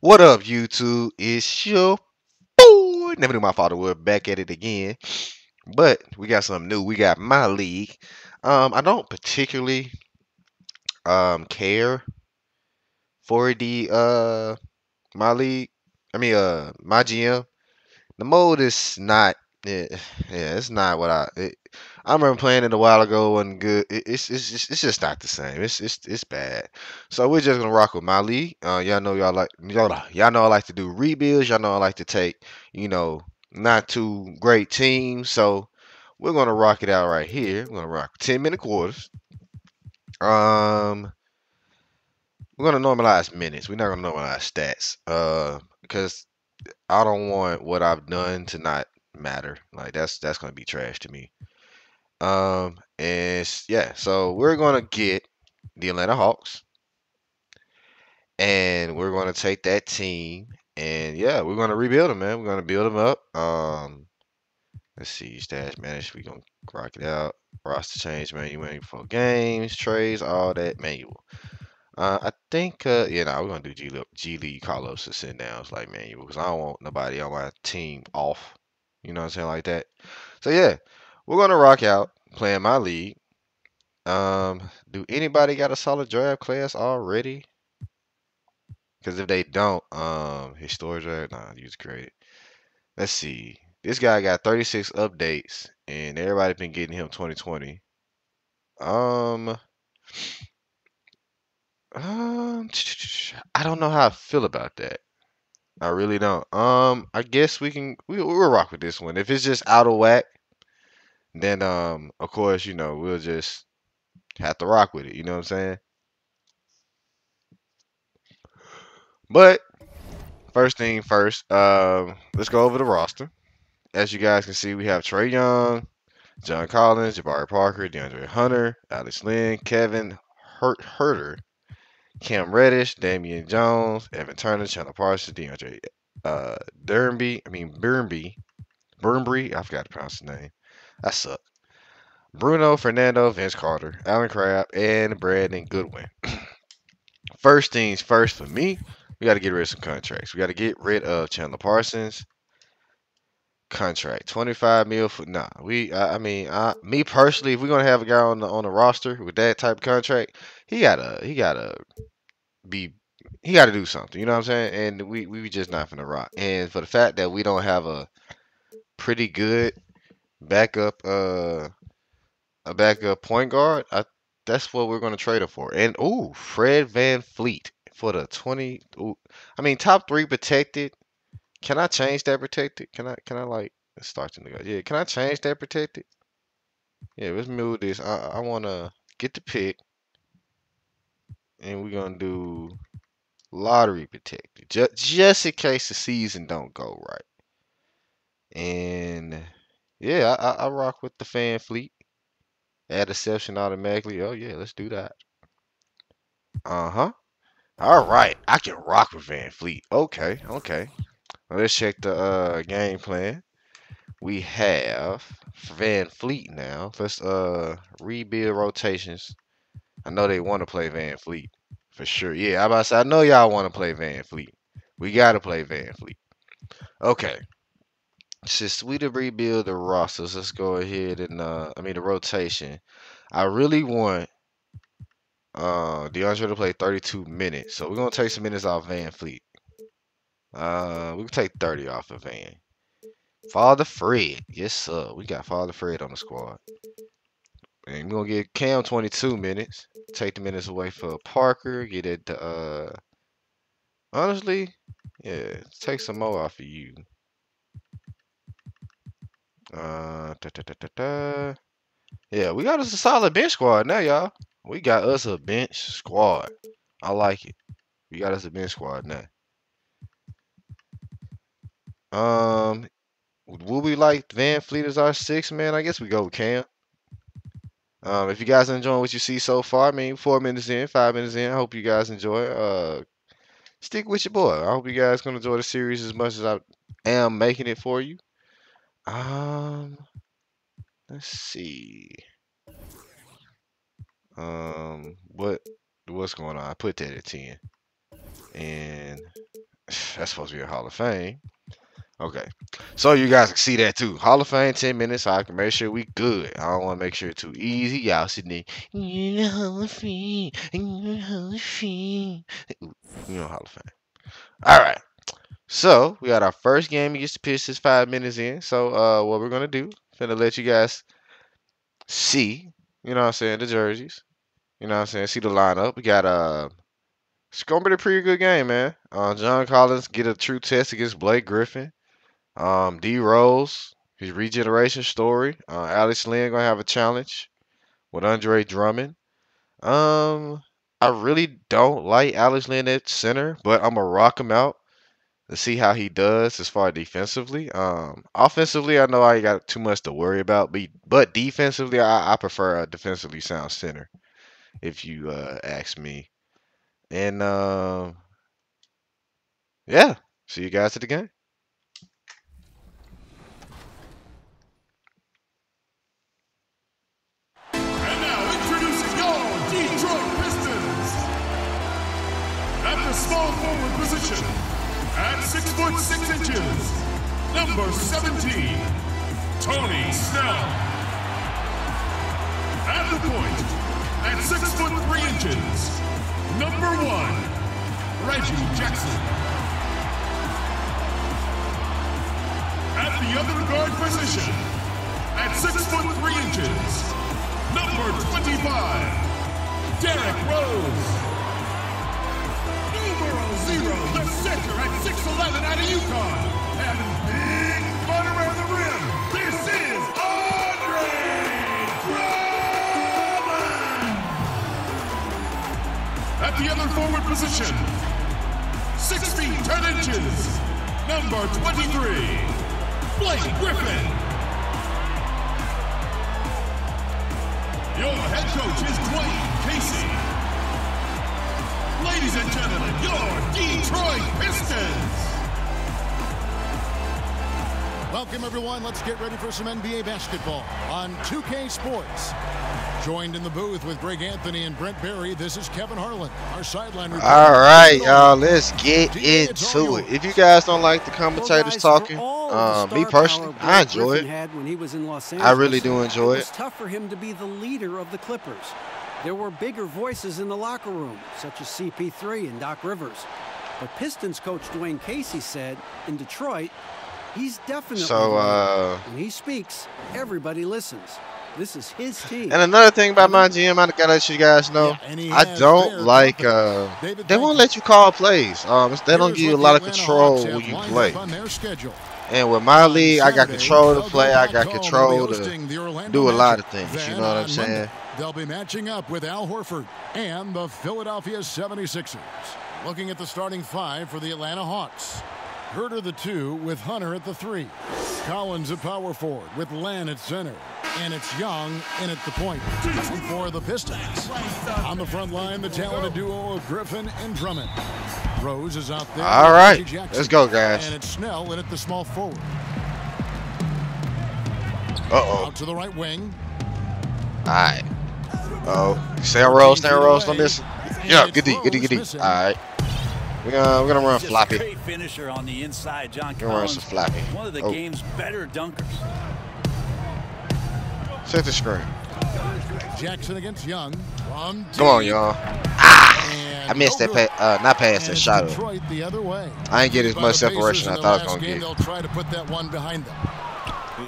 What up, YouTube? It's your boy. Never knew my father would back at it again. But we got something new. We got MyLeague. Um, I don't particularly um care for the uh MyLeague. I mean uh MyGM. The mode is not yeah, yeah it's not what I it, I remember playing it a while ago wasn't good. It, it's it's just, it's just not the same. It's it's it's bad. So we're just gonna rock with MyLeague. Uh, y'all know y'all like y'all y'all know I like to do rebuilds. Y'all know I like to take you know not too great teams. So we're gonna rock it out right here. We're gonna rock ten minute quarters. Um, we're gonna normalize minutes. We're not gonna normalize stats. Uh, because I don't want what I've done to not matter. Like that's that's gonna be trash to me. Um, and yeah, so we're gonna get the Atlanta Hawks, and we're gonna take that team, and yeah, we're gonna rebuild them, man. We're gonna build them up. Um, let's see, stash manage. We gonna rock it out. Roster change manual, manual for games, trades, all that manual. Uh, I think, uh, yeah, nah, we're gonna do G League, Carlos to send down it's like manual because I don't want nobody on my team off. You know what I'm saying, like that. So yeah, we're gonna rock out playing MyLeague. Um, do anybody got a solid draft class already? Because if they don't, um, his storage draft, nah, use credit. Let's see. This guy got 36 updates, and everybody been getting him 2020. Um, um, I don't know how I feel about that. I really don't. Um, I guess we can we we'll rock with this one. If it's just out of whack, then um, of course, you know, we'll just have to rock with it. You know what I'm saying? But first thing first, um, let's go over the roster. As you guys can see, we have Trae Young, John Collins, Jabari Parker, DeAndre Hunter, Alex Len, Kevin Hurt Huerter, Cam Reddish, Damian Jones, Evan Turner, Chandler Parsons, DeAndre uh, Durnby, I mean Burnby, Burnby, I forgot to pronounce name. I suck. Bruno Fernando, Vince Carter, Allen Crabbe, and Brandon Goodwin. first things first for me, we got to get rid of some contracts. We got to get rid of Chandler Parsons contract, twenty five mil for nah. We, I, I mean, I, me personally, if we're gonna have a guy on the on the roster with that type of contract, he gotta he gotta be he gotta do something. You know what I'm saying? And we we just not finna rock. And for the fact that we don't have a pretty good backup uh a backup point guard, I that's what we're gonna trade him for. And ooh, Fred Van Fleet for the twenty. Ooh, I mean, top three protected. Can I change that protected? Can I? Can I like start to go? Yeah. Can I change that protected? Yeah. Let's move this. I I want to get the pick, and we're gonna do lottery protected, just just in case the season don't go right. And yeah, I I, rock with the fan fleet. Add exception automatically. Oh yeah, let's do that. Uh huh. All right, I can rock with Van Fleet. Okay, okay. Now let's check the uh, game plan. We have Van Fleet now. Let's uh rebuild rotations. I know they want to play Van Fleet for sure. Yeah, I about to say I know y'all want to play Van Fleet. We gotta play Van Fleet. Okay. Since we to rebuild the rosters, let's go ahead and uh I mean the rotation. I really want uh DeAndre to play 32 minutes. So we're gonna take some minutes off Van Fleet. Uh, we can take 30 off of Van. Father Fred. Yes, sir. We got Father Fred on the squad. And we're gonna get Cam 22 minutes. Take the minutes away for Parker. Get it uh honestly, yeah, take some more off of you. Uh. Yeah, we got us a solid bench squad now, y'all. We got us a bench squad. I like it. We got us a bench squad now. Um, would we like Van Fleet as our six man? I guess we go with Cam. Um, if you guys enjoying what you see so far, I mean, four minutes in, five minutes in, I hope you guys enjoy. Uh, stick with your boy. I hope you guys gonna enjoy the series as much as I am making it for you. Um, let's see. Um, what what's going on? I put that at ten. And that's supposed to be a Hall of Fame. Okay. So you guys can see that too. Hall of Fame, 10 minutes, so I can make sure we good. I don't want to make sure it's too easy. Y'all sitting there, you know Hall of Fame, you Hall of Fame. You know Hall of Fame. All right. So we got our first game against the Pistons five minutes in. So uh what we're gonna do, Gonna let you guys see, you know what I'm saying, the jerseys. You know what I'm saying? See the lineup. We got uh it's gonna be a pretty good game, man. Uh, John Collins get a true test against Blake Griffin. Um, D Rose, his regeneration story. Uh, Alex Len gonna have a challenge with Andre Drummond. Um, I really don't like Alex Len at center, but I'm gonna rock him out to see how he does as far defensively. Um, offensively, I know I got too much to worry about, but but defensively, I, I prefer a defensively sound center, if you uh, ask me. And uh, yeah, see you guys at the game. Small forward position, at six foot six inches, number 17, Tony Snell. At the point, at six foot three inches, number one, Reggie Jackson. At the other guard position, at six foot three inches, number 25, Derrick Rose. Zero, the center at 6'11 out of UConn. Having big fun around the rim. This is Andre Drummond. At the other forward position, six feet 10 inches, number 23, Blake Griffin. Your head coach is Dwane. Ladies and gentlemen, your Detroit Pistons. Welcome, everyone. Let's get ready for some NBA basketball on 2K Sports. Joined in the booth with Greg Anthony and Brent Barry, this is Kevin Harlan, our sideline reporter. All right, y'all, let's get into it. If you guys don't like the commentators talking, uh, me personally, I enjoy it. When he was in Los I really do enjoy It It's tough for him to be the leader of the Clippers. There were bigger voices in the locker room, such as CP3 and Doc Rivers. But Pistons coach Dwane Casey said in Detroit, he's definitely So, the uh, when he speaks, everybody listens. This is his team. And another thing about MyGM, I gotta let you guys know, Yeah, I don't like. Uh, David, they won't let you call plays. Um, they don't give you a lot of control when you play. up on their schedule. And with MyLeague, I got control to play. I got control to hosting the Orlando do a lot of things. You know what I'm on saying? They'll be matching up with Al Horford and the Philadelphia 76ers. Looking at the starting five for the Atlanta Hawks. Huerter the two with Hunter at the three. Collins at power forward with Len at center. And it's Young in at the point for the Pistons. On the front line, the talented duo of Griffin and Drummond. Rose is out there. All right, let's go, guys. And it's Snell in at the small forward. Uh oh. Out to the right wing. All right. Oh, stay on roll, stay on roll, don't miss. Yeah, good D, good D, good D. All right. We're gonna we're gonna run floppy. great finisher on the inside, John We're gonna run some floppy. One of the Oh. game's better dunkers. Set the screen. Jackson against Young. From Come on, y'all. And I missed that good. pa- uh, not pass, that shot. up. Detroit the other way. I ain't get as much separation in I thought I was gonna game, get. They'll try to put that one behind them.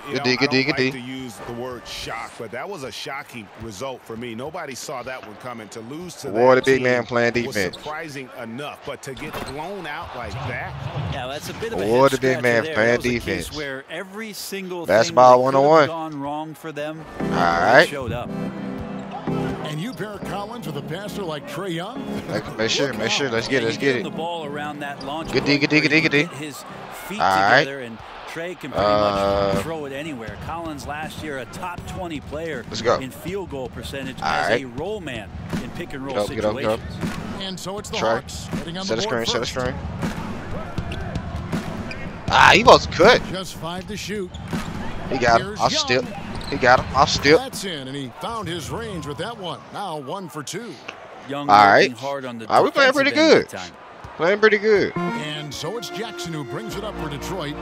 You Good know, D, good I D, don't good like D. to use the word shock, but that was a shocking result for me. Nobody saw that one coming. To lose to War that the big team man playing was defense. surprising enough, but to get blown out like that, Yeah, that's a bit of a Award head the big man there. playing That was a case defense. Where every single Basketball thing that could 101. have gone wrong for them All right. showed up. And you pair Collins with a passer like Trae Young. Make, make sure, make sure. Let's get it, let's get him it. the ball around that launch Good D, point good D, good D, good D. His feet All right. together and Trae can pretty Uh, much throw it anywhere. Collins last year a top 20 player Let's go. in field goal percentage All as right. a roll man in pick and roll Get up, get up, get up. situations. And so it's the Trae. Hawks heading on Set the a board screen, set a screen. Ah, he was cut. Just five to shoot. He got him. Here's Off Young. step. He got him. Off step. That's in, and he found his range with that one. Now one for two. Young All working right. hard on the All right, we're playing pretty good. time. Playing pretty good. And so it's Jackson who brings it up for Detroit.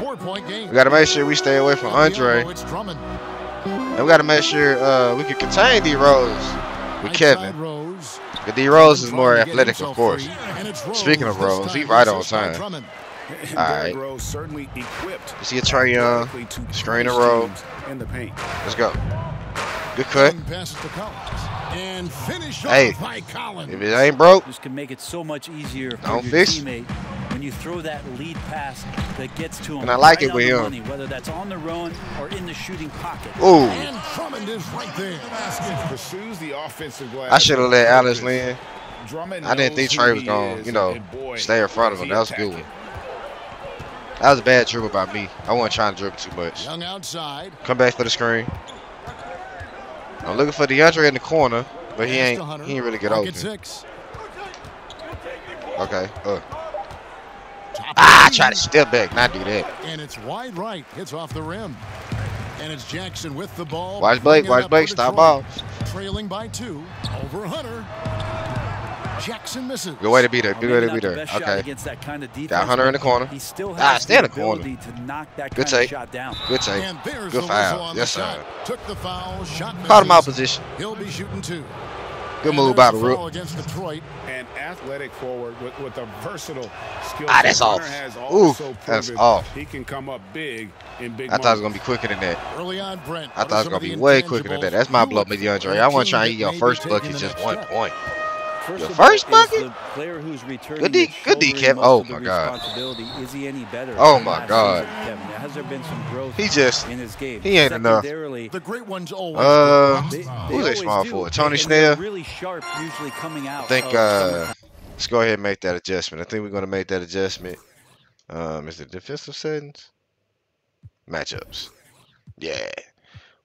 Four-point game. We got to make sure we stay away from Andre. It's Drummond. And we got to make sure uh, we can contain D Rose with Right Kevin. Rose. But D Rose is more get athletic, of course. free, and it's Rose Speaking of Rose, he right on time. Drummond. All Rose certainly equipped. See a Trae Young. Screen and roll. In the paint. Let's go. Good cut. Young passes to Collins. And finish Hey, off by Collins. If it ain't broke, This can make it so much easier for your fix. teammate when you throw that lead pass that gets to him. And I like right it with him. money, whether that's on the run or in the shooting pocket. ooh, And Drummond is right there. Pursues the offensive glass. I should have let with Alice purpose. Lynn. Drummond I didn't think Trae was gonna, you know, boy, stay in front of him. That was a good one. That was a bad dribble by me. I wasn't trying to dribble too much. Young outside. Come back for the screen. I'm looking for DeAndre in the corner, but he ain't he ain't really get open. Okay. Uh. Ah, I key. to step back, not do that. And it's wide right. Hits off the rim. And it's Jackson with the ball. Watch Blake, watch Blake, stop ball. Trailing by two. Over Hunter. Jackson misses. Good way to beat her. Good way to not beat her. Okay. against that kind of defense. Got Hunter in the corner. He still Ah, has stay in the the corner. to knock that Good kind take. shot down. Good take. And Good foul. Yes, shot. sir. Took the foul. Shot Caught him out misses. position. He'll be shooting two. Good move by the a rook. against Detroit. An athletic forward with, with a versatile skill. Ah, that's off. Ooh, that's off. He can come up big in big I thought it was gonna be quicker than that. Early on, Brent. I thought it was gonna be way quicker than that. That's my you blow, look me for DeAndre. in a I want to try that to get your first bucket just one step? point. First Your first bucket? The player who's returning Good D- good D, shouldering Kev. Oh, my God. Is he any better? Oh, my God. season, Kevin? Has there been some growth He just in his game? he ain't enough. The great ones always. Uh, get They, rocks they. Who's they always small do, for? and Tony Snell? Really sharp, usually coming out. I think uh, let's go ahead and make that adjustment. I think we're gonna make that adjustment. Um, is it defensive settings? Matchups. Yeah,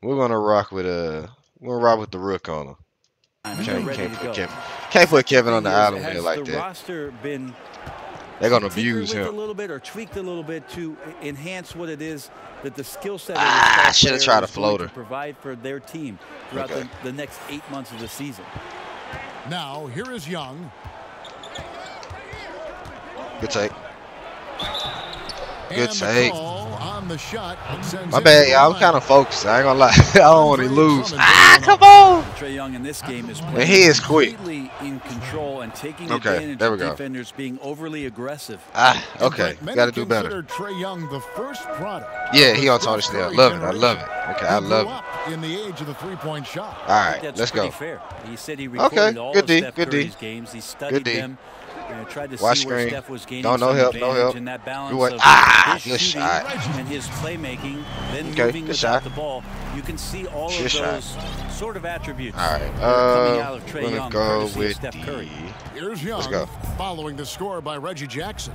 we're gonna rock with uh, we're gonna rock with the rook on him. They're Can't, can't put. Kevin, can't put Kevin on the island with like the that. been They're gonna abuse him. a little bit or tweaked a little bit to enhance what it is that the skill set of Ah, I shoulda tried a floater. provide for their team throughout Okay. the, the next eight months of the season. Now, here is Young. Good take. Good and take. on the shot My bad, y'all. I'm kind of focused. I ain't gonna lie. I don't want to lose. Ah, come on. Trae Young in this game is And playing he is quick. completely in control and taking Okay, advantage there we of go. defenders being overly aggressive. Ah, okay. Brent, many Got to do better. consider Trae Young the first product. Yeah, he the on Tony Steph Snell. Curry Love it. I love it. Okay, I He love grew it. up in the age of the three-point shot. All I think right, that's let's go. fair. He said he recorded Okay, all good of D, Steph good D. Curry's games. He studied D. them. And tried to Watch see where screen. Steph was gaining No, no some help, no help. in that balance Good way. of Ah, his good shooting shot. and his playmaking, then Okay, moving good without shot. the ball. You can see all Good of shot. Those sort of attributes All right. that are coming out Uh, of Trae we're gonna go with Steph Curry. the. Here's Young Let's go. following the score by Reggie Jackson.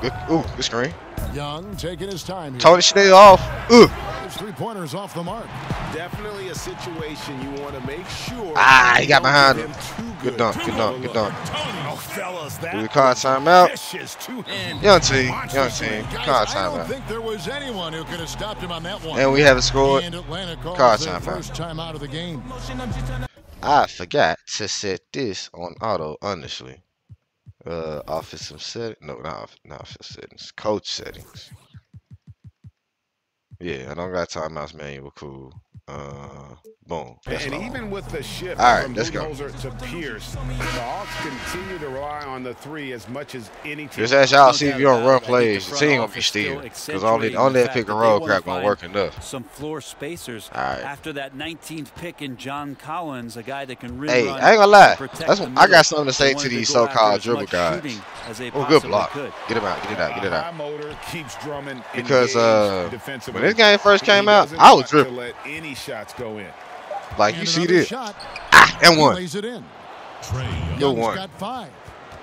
Good, ooh, good screen. Young taking his time here. Tony Snell off. Ooh. His three-pointers off the mark. Definitely a situation you want to make sure. Ah, he you got don't behind give him. too Good dunk, good of dunk, good look. dunk. Oh, fellas, that Do we call timeout? vicious to him. Young team, young team. Call Guys, I timeout. think there was anyone who could have stopped him on that one. And we haven't scored. And Atlanta calls Call their timeout. first time out of the game. I forgot to set this on auto, honestly. Uh, offensive set. No, not, off- not offensive settings. Coach settings. Yeah, I don't got timeouts manual. Cool. Uh, boom. That's And even with the shift All right, from let's go. To Pierce, the Hawks continue to rely on the three as much as any team. Just ask y'all see if you don't run it. I think plays. the team gonna be still. Because only, only that pick and roll crap gonna work enough. Some floor spacers All right. after that 19th pick in John Collins, a guy that can rim Hey, I ain't gonna lie. That's what, I got something to say to these so-called dribble guys. shooting as they Oh, good block. could. Get him out. Get it out. Get it out. motor keeps Drummond Because, uh. When this game first came out, I was dribbling. Let any shots go in. Like And you see this. shot. Ah, and one. lays it in. Trey Good one. got five.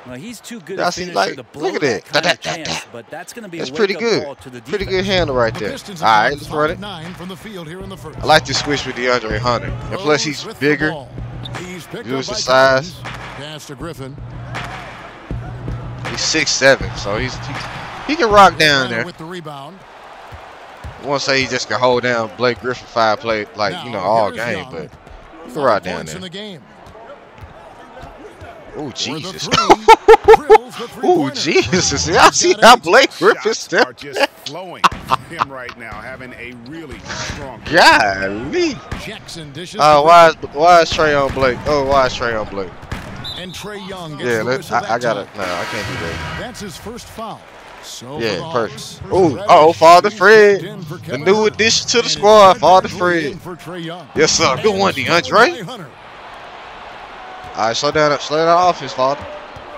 Well, he's too good Y'all see, like, to look at that that. kind Da- of da- da- chance, but that's going to be That's a pretty good. call to the Pretty good handle right there. Pistons All have right, gone let's run it. Nine from the field here in the first. I like to switch with DeAndre Hunter. And plus, he's with the bigger. He's Use the size. Collins. Pass to Griffin. He's six seven, so he's he, he can rock down there. With the rebound. I won't say he just can hold down Blake Griffin five play like you know all game, Young. but Five rock down points in there. the game. Oh Jesus. three. Drills the Oh. Jesus. I see how Blake Griffin stepped. just flowing him right now, having a really strong. Golly. Jackson dishes Uh, why is why is Trae on Blake? Oh, why is Trae on Blake? And Trae Young gets Yeah, I, I gotta. time. No, I can't do that. That's his first foul. Yeah, for the first. Hawks, Ooh, oh, Father Fred, the new addition to the squad, Father Fred Fred. in for Trae Young. Yes, sir. Good one, DeAndre. Hunter. All right, slow down, slow down offense, Father.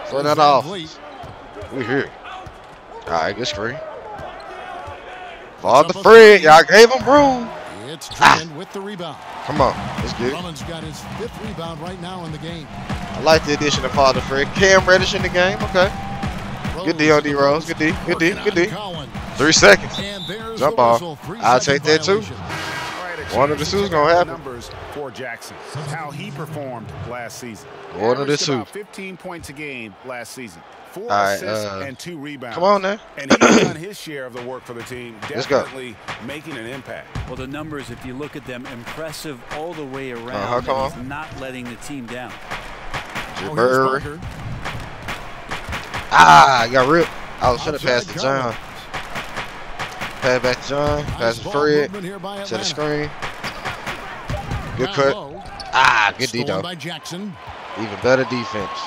Slow down offense. We here. All right, good screen. Father Fred, y'all gave him room. It's Ah. Drummond with the rebound. Come on, let's get it. Drummond's got his fifth rebound right now in the game. I like the addition of Father Fred. Cam Reddish in the game. Okay. Good D on D, Rose. Good D. Good D. Good D. on Collins. Three seconds. Jump the off. I'll take that too. violation. All right, a One of the to two's gonna happen. Numbers for Jackson. How he performed last season. One of the Averaged two. 15 points a game last season. Four All right, assists uh, and two rebounds. Come on now. And he's done his share of the work for the team. Let's go. Definitely making an impact. Well, the numbers, if you look at them, impressive all the way around. Uh-huh, and come he's not letting the team down. Now here's Jabari. Parker. Ah, got ripped. I was trying to Outside pass to John. Pass back to John. Pass to ball Fred. movement here by To the screen. Good cut. Ah, good D though. Jackson. Even better defense.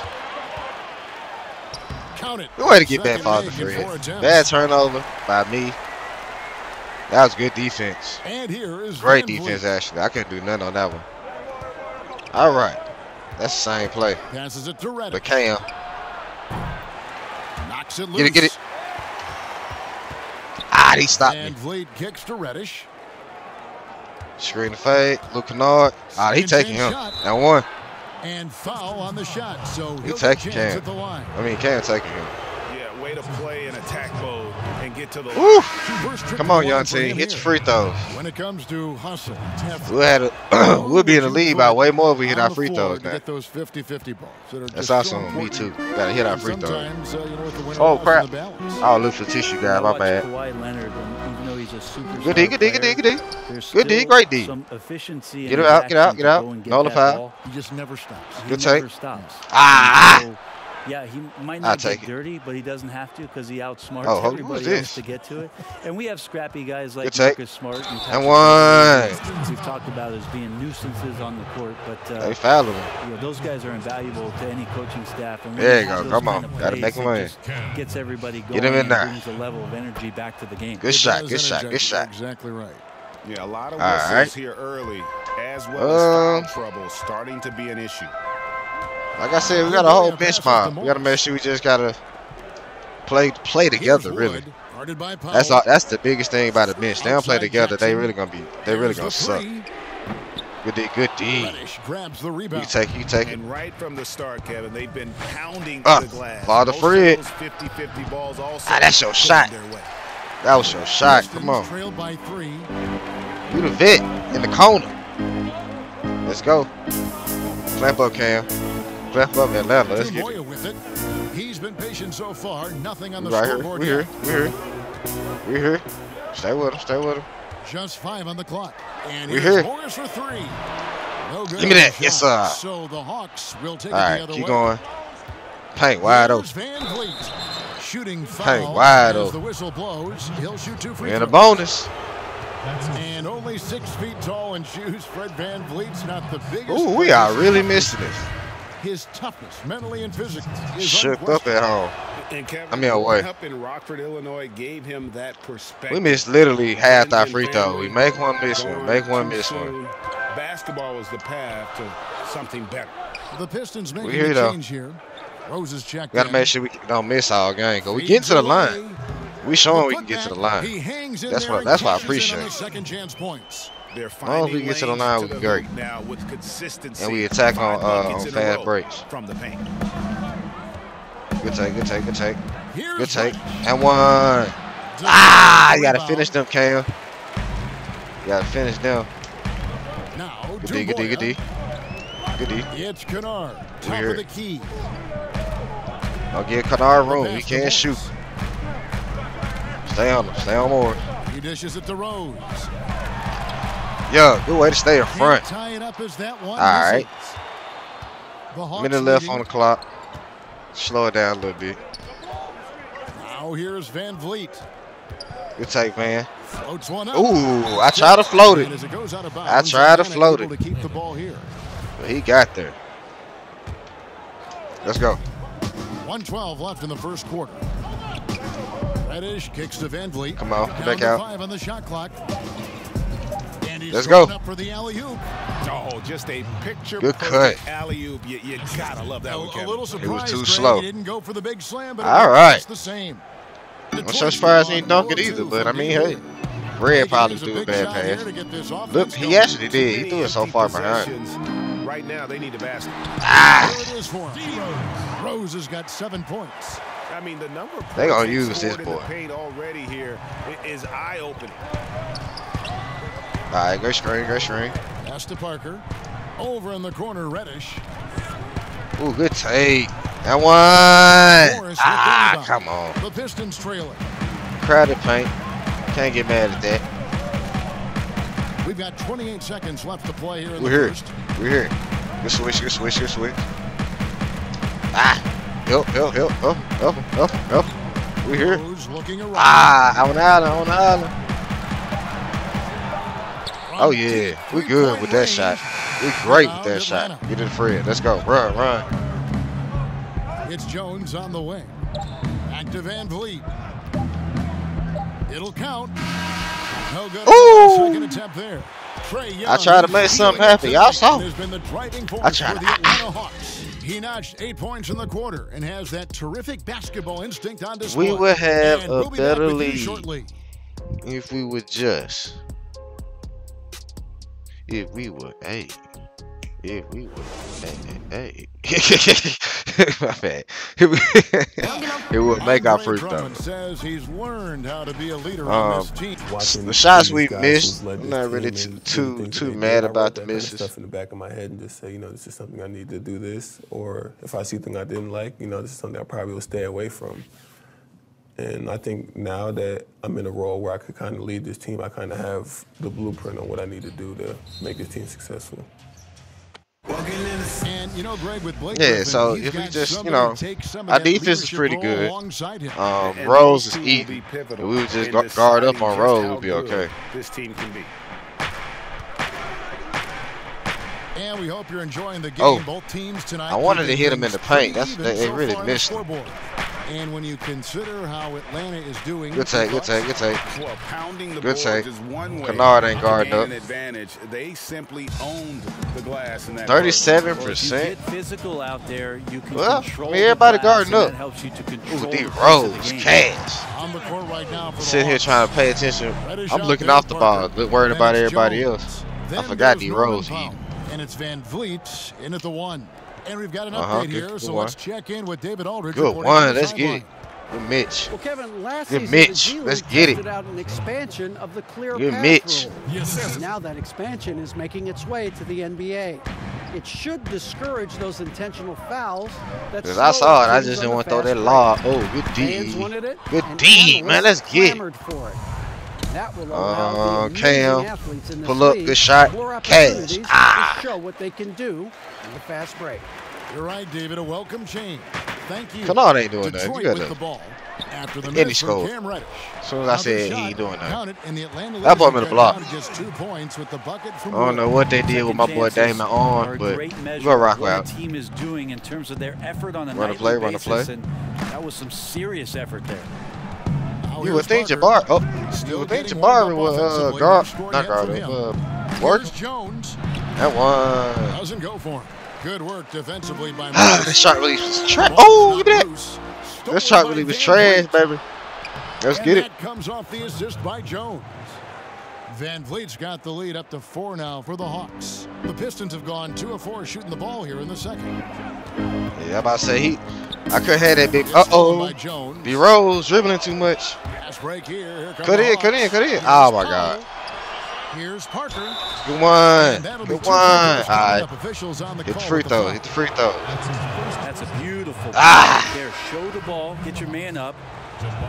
Count it. Good way to get that Second Father make in four Fred. Bad turnover by me. That was good defense. And here is Great defense, actually. I couldn't do nothing on that one. All right. That's the same play. Passes it to Reddish. But Cam, Knocks it loose. Get it, get it. ah, he stopped And me. Vliet kicks to Reddish. Screen the fade. Luke Kennard. Ah, he taking him. shot. That one. And foul on the shot. So He he'll taking get a chance Cam. at the line. I mean, Cam taking him. Yeah, way to play in attack mode and get to the Woo! First trip Come on, the young line for team. him Hit your free throws. When it comes to hustle, We'll, have a, we'll be in the lead by way more if we hit our free throws to now. Get those 50-50 balls that are That's just also so me, too. Gotta hit our free throws. Uh, you know, with the winner Oh, crap. the balance. Oh, look for tissue guy. My bad. Kawhi Leonard, even though he's a superstar Good D, good D, good D, good D. Good D, great D. Some efficiency. Get in it out, get out, get out. go and get Nullify. He just never stops. Good take. Ah! So, yeah, he might not take get it. dirty, but he doesn't have to because he outsmarts Oh, who- who's everybody this? else to get to it. And we have scrappy guys like Good take. Marcus Smart and And one. We've talked about as being nuisances on the court, but uh, They fouled him. you know, those guys are invaluable to any coaching staff. And There you you go. Come on. Gotta plays, make 'em it win. Gets everybody going. Get 'em in there. Brings a level of energy back to the game. Good It shot, does good shot, good shot. Exactly right. Yeah, a lot of All whistles right. here early, as well as Um, foul trouble starting to be an issue. Like I said, we got a whole bench mob. We gotta make sure we just gotta play play together, really. Wood, guarded by Powell. That's all. That's the biggest thing about the bench. They don't play together. They really gonna be. They really gonna suck. Good D. Good D. Grabs the You rebound. can take. it, You take it. And right from the start, Kevin, they've been pounding Ah, the glass. Father Most Fred. 50-50 balls also Ah, that's your shot. That was your shot. Come on. Trailed by three. You the vet in the corner. Let's go. Clamp up, Cam. Clamp up, Atlanta. Let's get it. with it. He's been patient so far. Nothing on the right here. scoreboard We here. yet. We here. We're here. Stay with him. Stay with him. Just five on the clock. And We here. Morris for three. No good Give me that. Yes, sir. So the Hawks will take All it the right. other Keep way. going. Paint wide open. VanVleet. Shooting foul. wide as open. the whistle blows. He'll shoot two free And a bonus. And only six feet tall in shoes. Fred VanVleet's not the biggest. Ooh, we are really missing this. His toughness, mentally and physically, is Shook up at home. And Kevin, I mean, away. growing up in Rockford, Illinois, gave him that perspective. We missed literally half our free throw. We make one, miss one. Make one, too miss one. soon. Basketball was the path to something better. The Pistons making here, a though. change here. Rose is checked Gotta in. make sure we don't miss all game. Cause we get to the line. We showing we can get to the line. He hangs That's what- that's what I cashes in on appreciate. second chance points. They're long as we finding get to the lanes line, to we the great. now with consistency. And we attack on, uh, on fast breaks. from the paint. Good take, good take, good take. Here's Good take. And one. Ah, you gotta finish them, Cam. You gotta finish them. Now, Good D, good D, good D. Good D. It's Kennard, top here. of the key. Don't give Kennard room. He can't shoot. Stay on him. Stay on more. He dishes it to Rose. Yeah, good way to stay in front. tie it up as that one. All right. Minute left on the clock. Slow it down a little bit. Now here's VanVleet. Good take, man. Floats one up. Ooh, I try to float it. it goes out of I try to float it. To keep the ball here. But he got there. Let's go. 112 left in the first quarter. Reddish kicks to VanVleet. Come on, back out. five on the shot clock. And he's Let's go. Up for the alley oop. Oh, just a picture Good perfect alley-oop. You, you gotta love that A, one, a Kevin. little surprise. too Greg, slow. He didn't go for the big slam, but All right. it right. the same. I'm so Detroit's surprised he on didn't dunk it either, but I mean, hey, Red Taking probably is a do a bad pass. to get this Look, he actually did. He threw it so far behind. Right now, they need a basket. Ah. it is for him. Rose has got seven points. I mean, the number They gonna points use this boy. The paint already here i- is eye-opening. All right, great screen, great screen. Pass to Parker. Over in the corner, Reddish. Ooh, good take. That one. Morris Ah, come on. The Pistons trail it. Crowded paint. Can't get mad at that. We've got 28 seconds left to play here We're the here. first. We're here. Good switch, good switch, good switch. Ah. Help, help, help, help, help, help, help. We're here. Rose looking around. Ah, I'm on the island, I'm on the island. From Oh, yeah. We good with that shot. We great with that shot. Atlanta. Get in the Fred. Let's go. Run, run. It's Jones on the wing. Back to VanVleet. It'll count. No good. Ooh. Second attempt there. Trae Young I tried to make something stealing happen. it Y'all saw. and Has been the driving force I tried for the Atlanta Hawks. He notched eight points in the quarter and has that terrific basketball instinct on display. We would have And a we'll be better lead. shortly. If we would just. If we would, hey. If we would, hey, hey. My bad. If we- it would make our first though. Says he's learned how to be a leader Um, on this team. The shots we missed, I'm not really too too too mad did. About the that misses. Stuff in the back of my head and just say, you know, this is something I need to do this, or if I see something I didn't like, you know, this is something I probably will stay away from. And I think now that I'm in a role where I could kind of lead this team, I kind of have the blueprint on what I need to do to make this team successful. And you know, Greg, with Blake Yeah, Griffin, so if we just, you know, to take some of our defense is pretty good. Um, Rose is eating. If we would just in gu- guard up on just Rose, we'd be okay. This team can be. And we hope you're enjoying the game. Oh. Both teams tonight. I wanted to hit him in the paint. That's- they- they really far on the missed him. Scoreboard. And when you consider how Atlanta is doing, Good take, good take, good take. Well, pounding the Good take. is one way Kennard ain't guarding gain up. advantage. They simply owned the glass in that. Thirty-seven Well, if you percent. physical out there, you can Well, I control mean, the everybody glass, guarding and up. That helps you to Ooh, control D the pace of Rose, the cash. on the court right now for Sitting here trying to pay attention. I'm looking off the ball, Parker. look- worried about everybody else. I forgot there's D Rose. And it's VanVleet in at the one. And we've got an Uh-huh, update good- here, so one. let's check in with David Aldridge. Good one. Let's get it. Good Mitch. Well, Kevin, last Good season Mitch. the Let's get it. tested out an expansion of the clear Good pass Mitch. rule. Yes, Now that expansion is making its way to the NBA. It should discourage those intentional fouls. That Cause I saw it, I just didn't want to throw that break. law. Oh, good Fans D. Good and D, man. Let's get it. for it. That will Uh, the Cam, athletes in this pull up, good shot, cash. opportunities Ah. to show what they can do in the fast break. You're right, David. A welcome change. Thank you. Kennard ain't doing that. Detroit You gotta- the ball. After the And he miss from. Cam Reddish. As soon as I Now the said he ain't doing that. counted, and the Atlanta That boy made a block. Just two points with the bucket from I don't know what they did with my boy Damon on, but great we measure gonna rock out. team is doing in terms of their effort on a Run a nightly play, run a play. that was some serious effort there. You would think. Jabbar. Oh, Still you would think Jabari would uh, guard, not guard him, uh, work. Jones. That one. Doesn't go for him. Good work defensively by Ah, that shot really was trash. Oh, me not that. That shot really was trash, baby. Let's and get it. comes off the assist by Jones. VanVleet's got the lead up to four now for the Hawks. The Pistons have gone two of four shooting the ball here in the second. Yeah, I'm about to say he. I could have that big. Uh oh. Jones. D Rose dribbling too much. Break here. Here Cut the in, cut in, cut in. Oh my God. Here's Parker. Good one. And that'll be Good one. All free throws coming right. up. Officials on the Hit the free the throw. Hit the free throw. That's a beautiful Ah. there. show the ball, get your man up.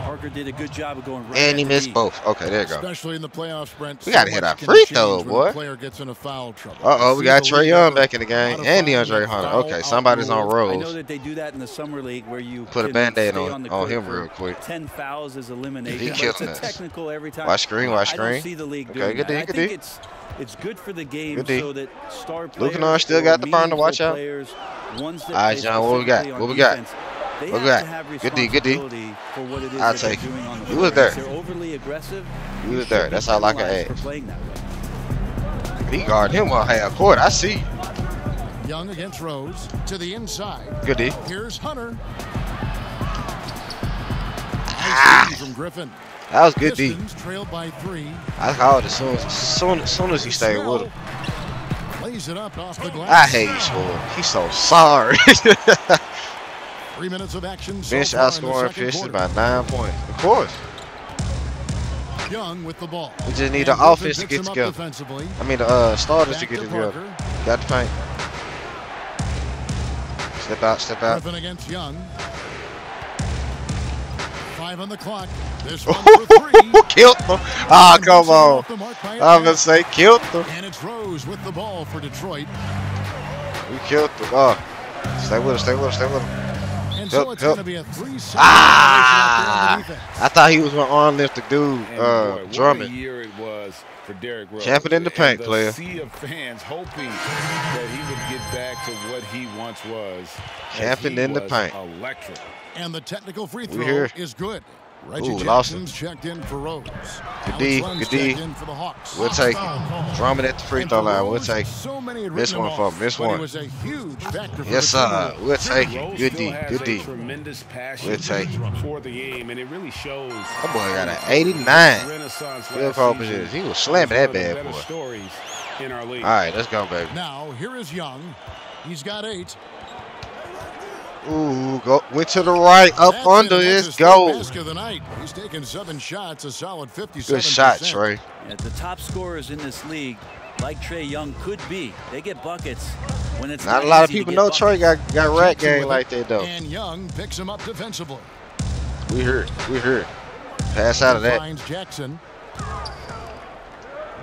Parker did a good job of going right And he missed knee. both. Okay, there you go. Especially in the playoffs, Brent. We gotta hit our free throw, when boy. Player gets into foul trouble. Uh oh, we got See Trae Young back in the game and fouls DeAndre with Hunter. Okay, somebody's on outruled. I know that they do that in the summer league where you Put a can Band-Aid on- on, the on him real quick. 10 fouls is eliminated. He but killed it's a us. technical every time. Watch screen, watch I screen. don't see the league Okay, doing good that. D, I good think D. it's it's good for the game Good D. so that star Luke players Kennard still got the burner, watch out. Players, ones that All right, John, what we got? What we got? Defense, They What we have got? to have Good D, good D. For what it is I'll take it. doing the You was floor. there. Overly aggressive. You you was there. That's how I can penalized add. For playing that way. He guard him on half court. I see. Young against Rose to the inside. Good D. Here's Hunter. Ah. Nice from Griffin. That was good D. Pistons trailed by three. I called as soon as soon, as soon as he stayed with him. Lays it up off the glass. I hate you, Swole. He's so sorry. Three minutes of action. So Bench far in the outscoring Pistons by nine points. Of course. Young with the ball. We just need And the offense to get together. I mean, the uh, starters to get to together. Got the paint. Step out, step out. Griffin against Young. Five on the clock. This one for three. killed them. Ah, come on. Off the mark by I was gonna say killed them. And it's Rose with the ball for Detroit. We killed them. Oh, stay with him, stay with him, stay with him. And Help, so it's going to be a three-second Ah! violation out there on the defense. I thought he was gonna arm lift the dude, And uh, boy, what a Drummond. year it was for Derrick Rose. Champion in the paint, and the player. sea of fans hoping that he would get back to what he once was. Champion he in the paint. Electric. And the technical free throw here. is good. Reggie Ooh, lost it. Checked in for Rose. Good D, Alex Len's good D. in for the Hawks. We'll take it. Drummond at the free throw line. We'll take it. So many had Miss one for off, him, miss one. a huge Yes, sir. team. We'll take it. Good still D, good a D. Tremendous passion We'll take it. for the game, and it really shows. That boy got an 89. Renaissance Field last goal position. He was was slamming that bad boy. Stories in our league. All right, let's go, baby. Now, here is Young. He's got eight. Ooh, go went to the right, up That's under. it. That's Let's his go. third basket of the night. He's taken seven shots, a solid 57 Good shot, Trae. And the top scorers in this league, like Trae Young, could be. They get buckets when it's Not a lot of people know buckets. Trae got got rat game like that though. And Young picks him up defensively. We heard, we heard. Pass out of that. Finds Jackson.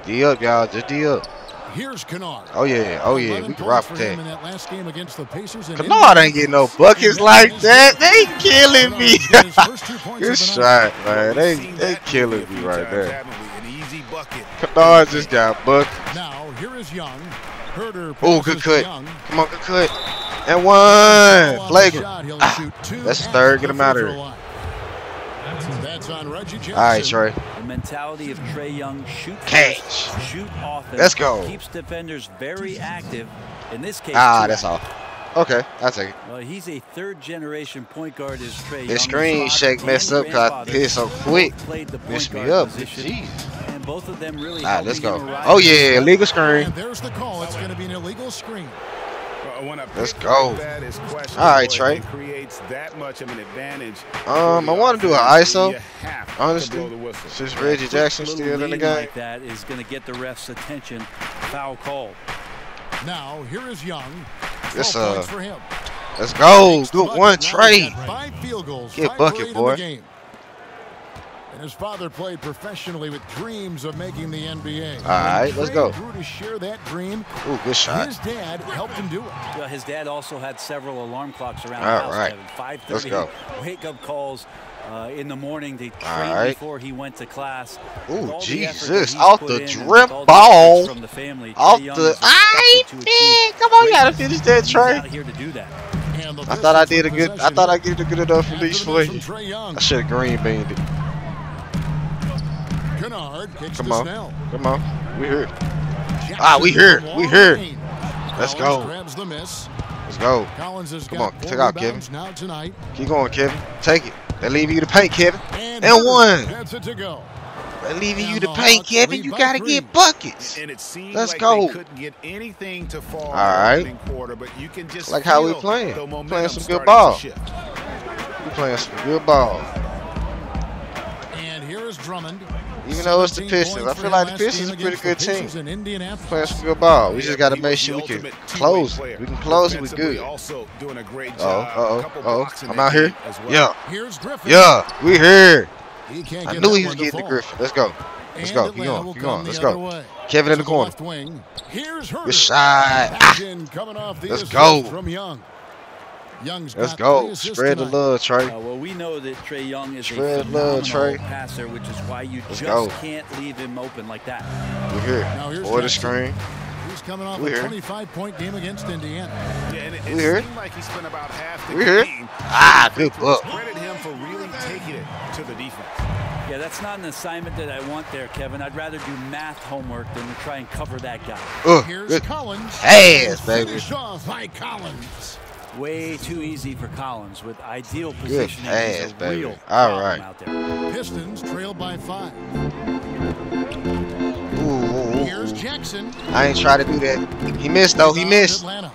D up, y'all. Just D up. Here's Kennard. Oh yeah, oh yeah. We can rock with that. that last game against the Pacers. and Kennard ain't getting no buckets like that. They killing me. Kennard's got his first two points Good of the night. shot, man. They they killing me right there. haven't we? An easy bucket. Kennard just got buckets. Now, here is Young. Huerter Oh, good cut. Come on, good cut. And one. Flagrant. Ah, that's at third. Get him out of here. Throw line. That's on Reggie Jackson. All right, Trae. The mentality of Trae Young, shoot Catch. shoot often. Let's go. Keeps defenders very active. In this case, Ah, that's all. Okay, I'll take it. Well, he's a third-generation point guard. Is Trae Young? His His screen shake messed up because I hit so quick. Played the point Messed me up. position, Jeez. and both of them really. All right, let's go. Oh yeah, level. legal screen. And there's the call. It's going to be an illegal screen. When a Let's go. like that is questionable, All right, Trae. creates that much of an advantage. Um, I want to do an ISO. you have to Honestly, blow since Reggie quick Jackson's still in the lean game. Like that is going to get the ref's attention. Foul call. Now, here is Young. 12 Yes, uh, for him. Let's go. Makes the Good one, Now Trae. Five field goals. Get five bucket, for eight boy. In the game. And his father played professionally with dreams of making the NBA. All right, let's go. Grew to share that dream. Ooh, good shot. His dad helped him do it. Well, his dad also had several alarm clocks around All the house. Right. Five thirty. Let's go. wake-up calls uh, in the morning to train right. before he went to class. Ooh, With all the effort Jesus. that Off the in drip ball. from the family, Off the. I expected man, come on, you gotta finish that, He's Trae. out here to do that. I thought I did a good. I thought I did a good enough release for you. from Trae Young. I should have green beaned it. Kennard kicks Come on, Snell. come on. We here. Jackson Ah, we here. We here. Let's go. Grabs the miss. Let's go. Collins has Come got on, four take out, Kevin. now tonight. Keep going, Kevin. Take it. They're leaving you to paint, Kevin. And, And one. That's it to go. They're leaving you to the paint, Kevin. You gotta get buckets. And it seemed Let's like go. they couldn't get anything to fall All in right. the opening quarter, but you can just Like how we playing. Playing some good starting to ball. We playing some good ball. And here is Drummond. Even though it's the Pistons, I feel like the Pistons are a pretty good team. Pacers in Indianapolis. Playing some good ball. We just got to make sure we can close. player. We can close it. Defensively, good. Also doing a great job. oh, uh oh, uh oh. I'm out here. well. Yeah, yeah. We here. He I knew he was getting the. Griffin. Let's go. Let's go. Keep going. Keep going. Let's go. way. Kevin in the corner. left wing. Here's Good shot. In, coming off the Let's go. From Young. Young's let's got go. assists Spread the love, Trae. Uh, well, we know that Trae Young is Spread a love, phenomenal Trae. passer, which is why you Let's just go. can't leave him open like that. We here. Now here's Or the screen. He's coming off We a 25-point game against Indiana. Yeah, and it, We it here. like he spent about half the We here. game. Ah, good book. Credit him for really taking it to the defense. Yeah, that's not an assignment that I want there, Kevin. I'd rather do math homework than to try and cover that guy. Uh, Here's good. Collins. Pass, baby. Finished off by Collins. Way too easy for Collins with ideal Good positioning. He's pass, a baby. real All out there. Pistons trail by five. Ooh, ooh, ooh, Here's. Jackson. I ain't try to do that. He missed though. He missed. Atlanta.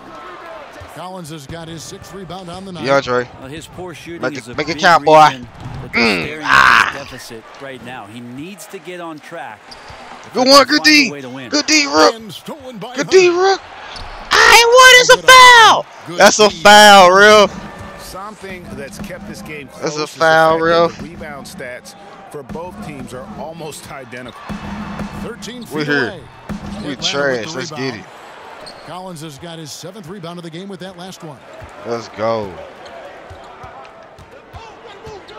Collins has got his sixth rebound on the night. DeAndre. Well, his poor shooting Make it- is a make it count, boy. reason that they're staring ah. deficit right now. He needs to get on track. Good one. gonna Good find a D. way to win. Good D, Rook. And Good D, Hunter. Rook. I what is a foul? Good That's a D. foul, real. Something that's kept this game close That's a foul, real. Rebound stats for both teams are almost identical. 13 feet We're here. away. We trash. Let's get it. Collins has got his seventh rebound of the game with that last one. Let's go.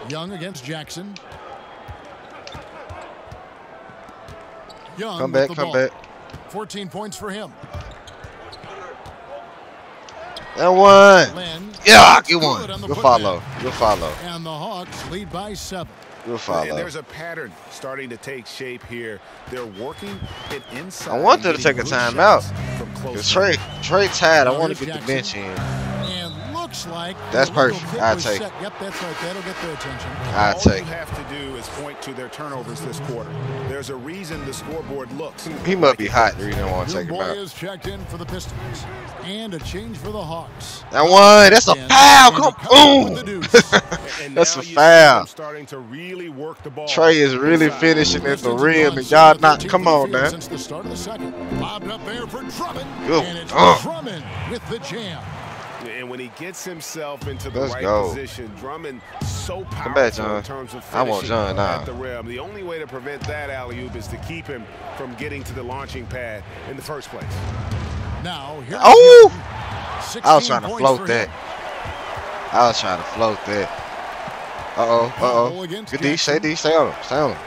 Young against Jackson. Young Come back. Come ball. back. 14 points for him. That one. Len. Yeah, That's good one. on the Good putback. follow. Follow. And the Hawks lead by seven. Good And follow. there's a pattern starting to take shape here. They're working it inside. I wanted to take a good timeout. shots From close Cause Trae, range. Trae tired. I Now want to here's get the bench in. And looks like That's perfect. I'll was take set. Yep, that's right. That'll get their attention. I All take. you have to do is point to their turnovers this quarter. There's a reason the scoreboard looks. He must be hot. The reason I want to take him Boy out. is checked in for the Pistons. And a change for the Hawks. That one. That's a And foul. Come Collins with the on. deuce. That's a foul. Starting to really work the ball. Trae is really inside. finishing at the Pistons rim, and gone y'all seven not. Come on, field man. Since the start of the second. Lobbed up there for Drummond. Good. And it's Uh. Drummond with the jam. And when he gets himself into the Let's right go. position, Drummond so powerful back, John. in terms of I want finishing John now. at the rim. The only way to prevent that alley oop is to keep him from getting to the launching pad in the first place. Now, here's Oh! I was trying to float that. him. I was trying to float that. Uh oh. uh-oh. Good D. Stay D. Stay on him. Stay on him.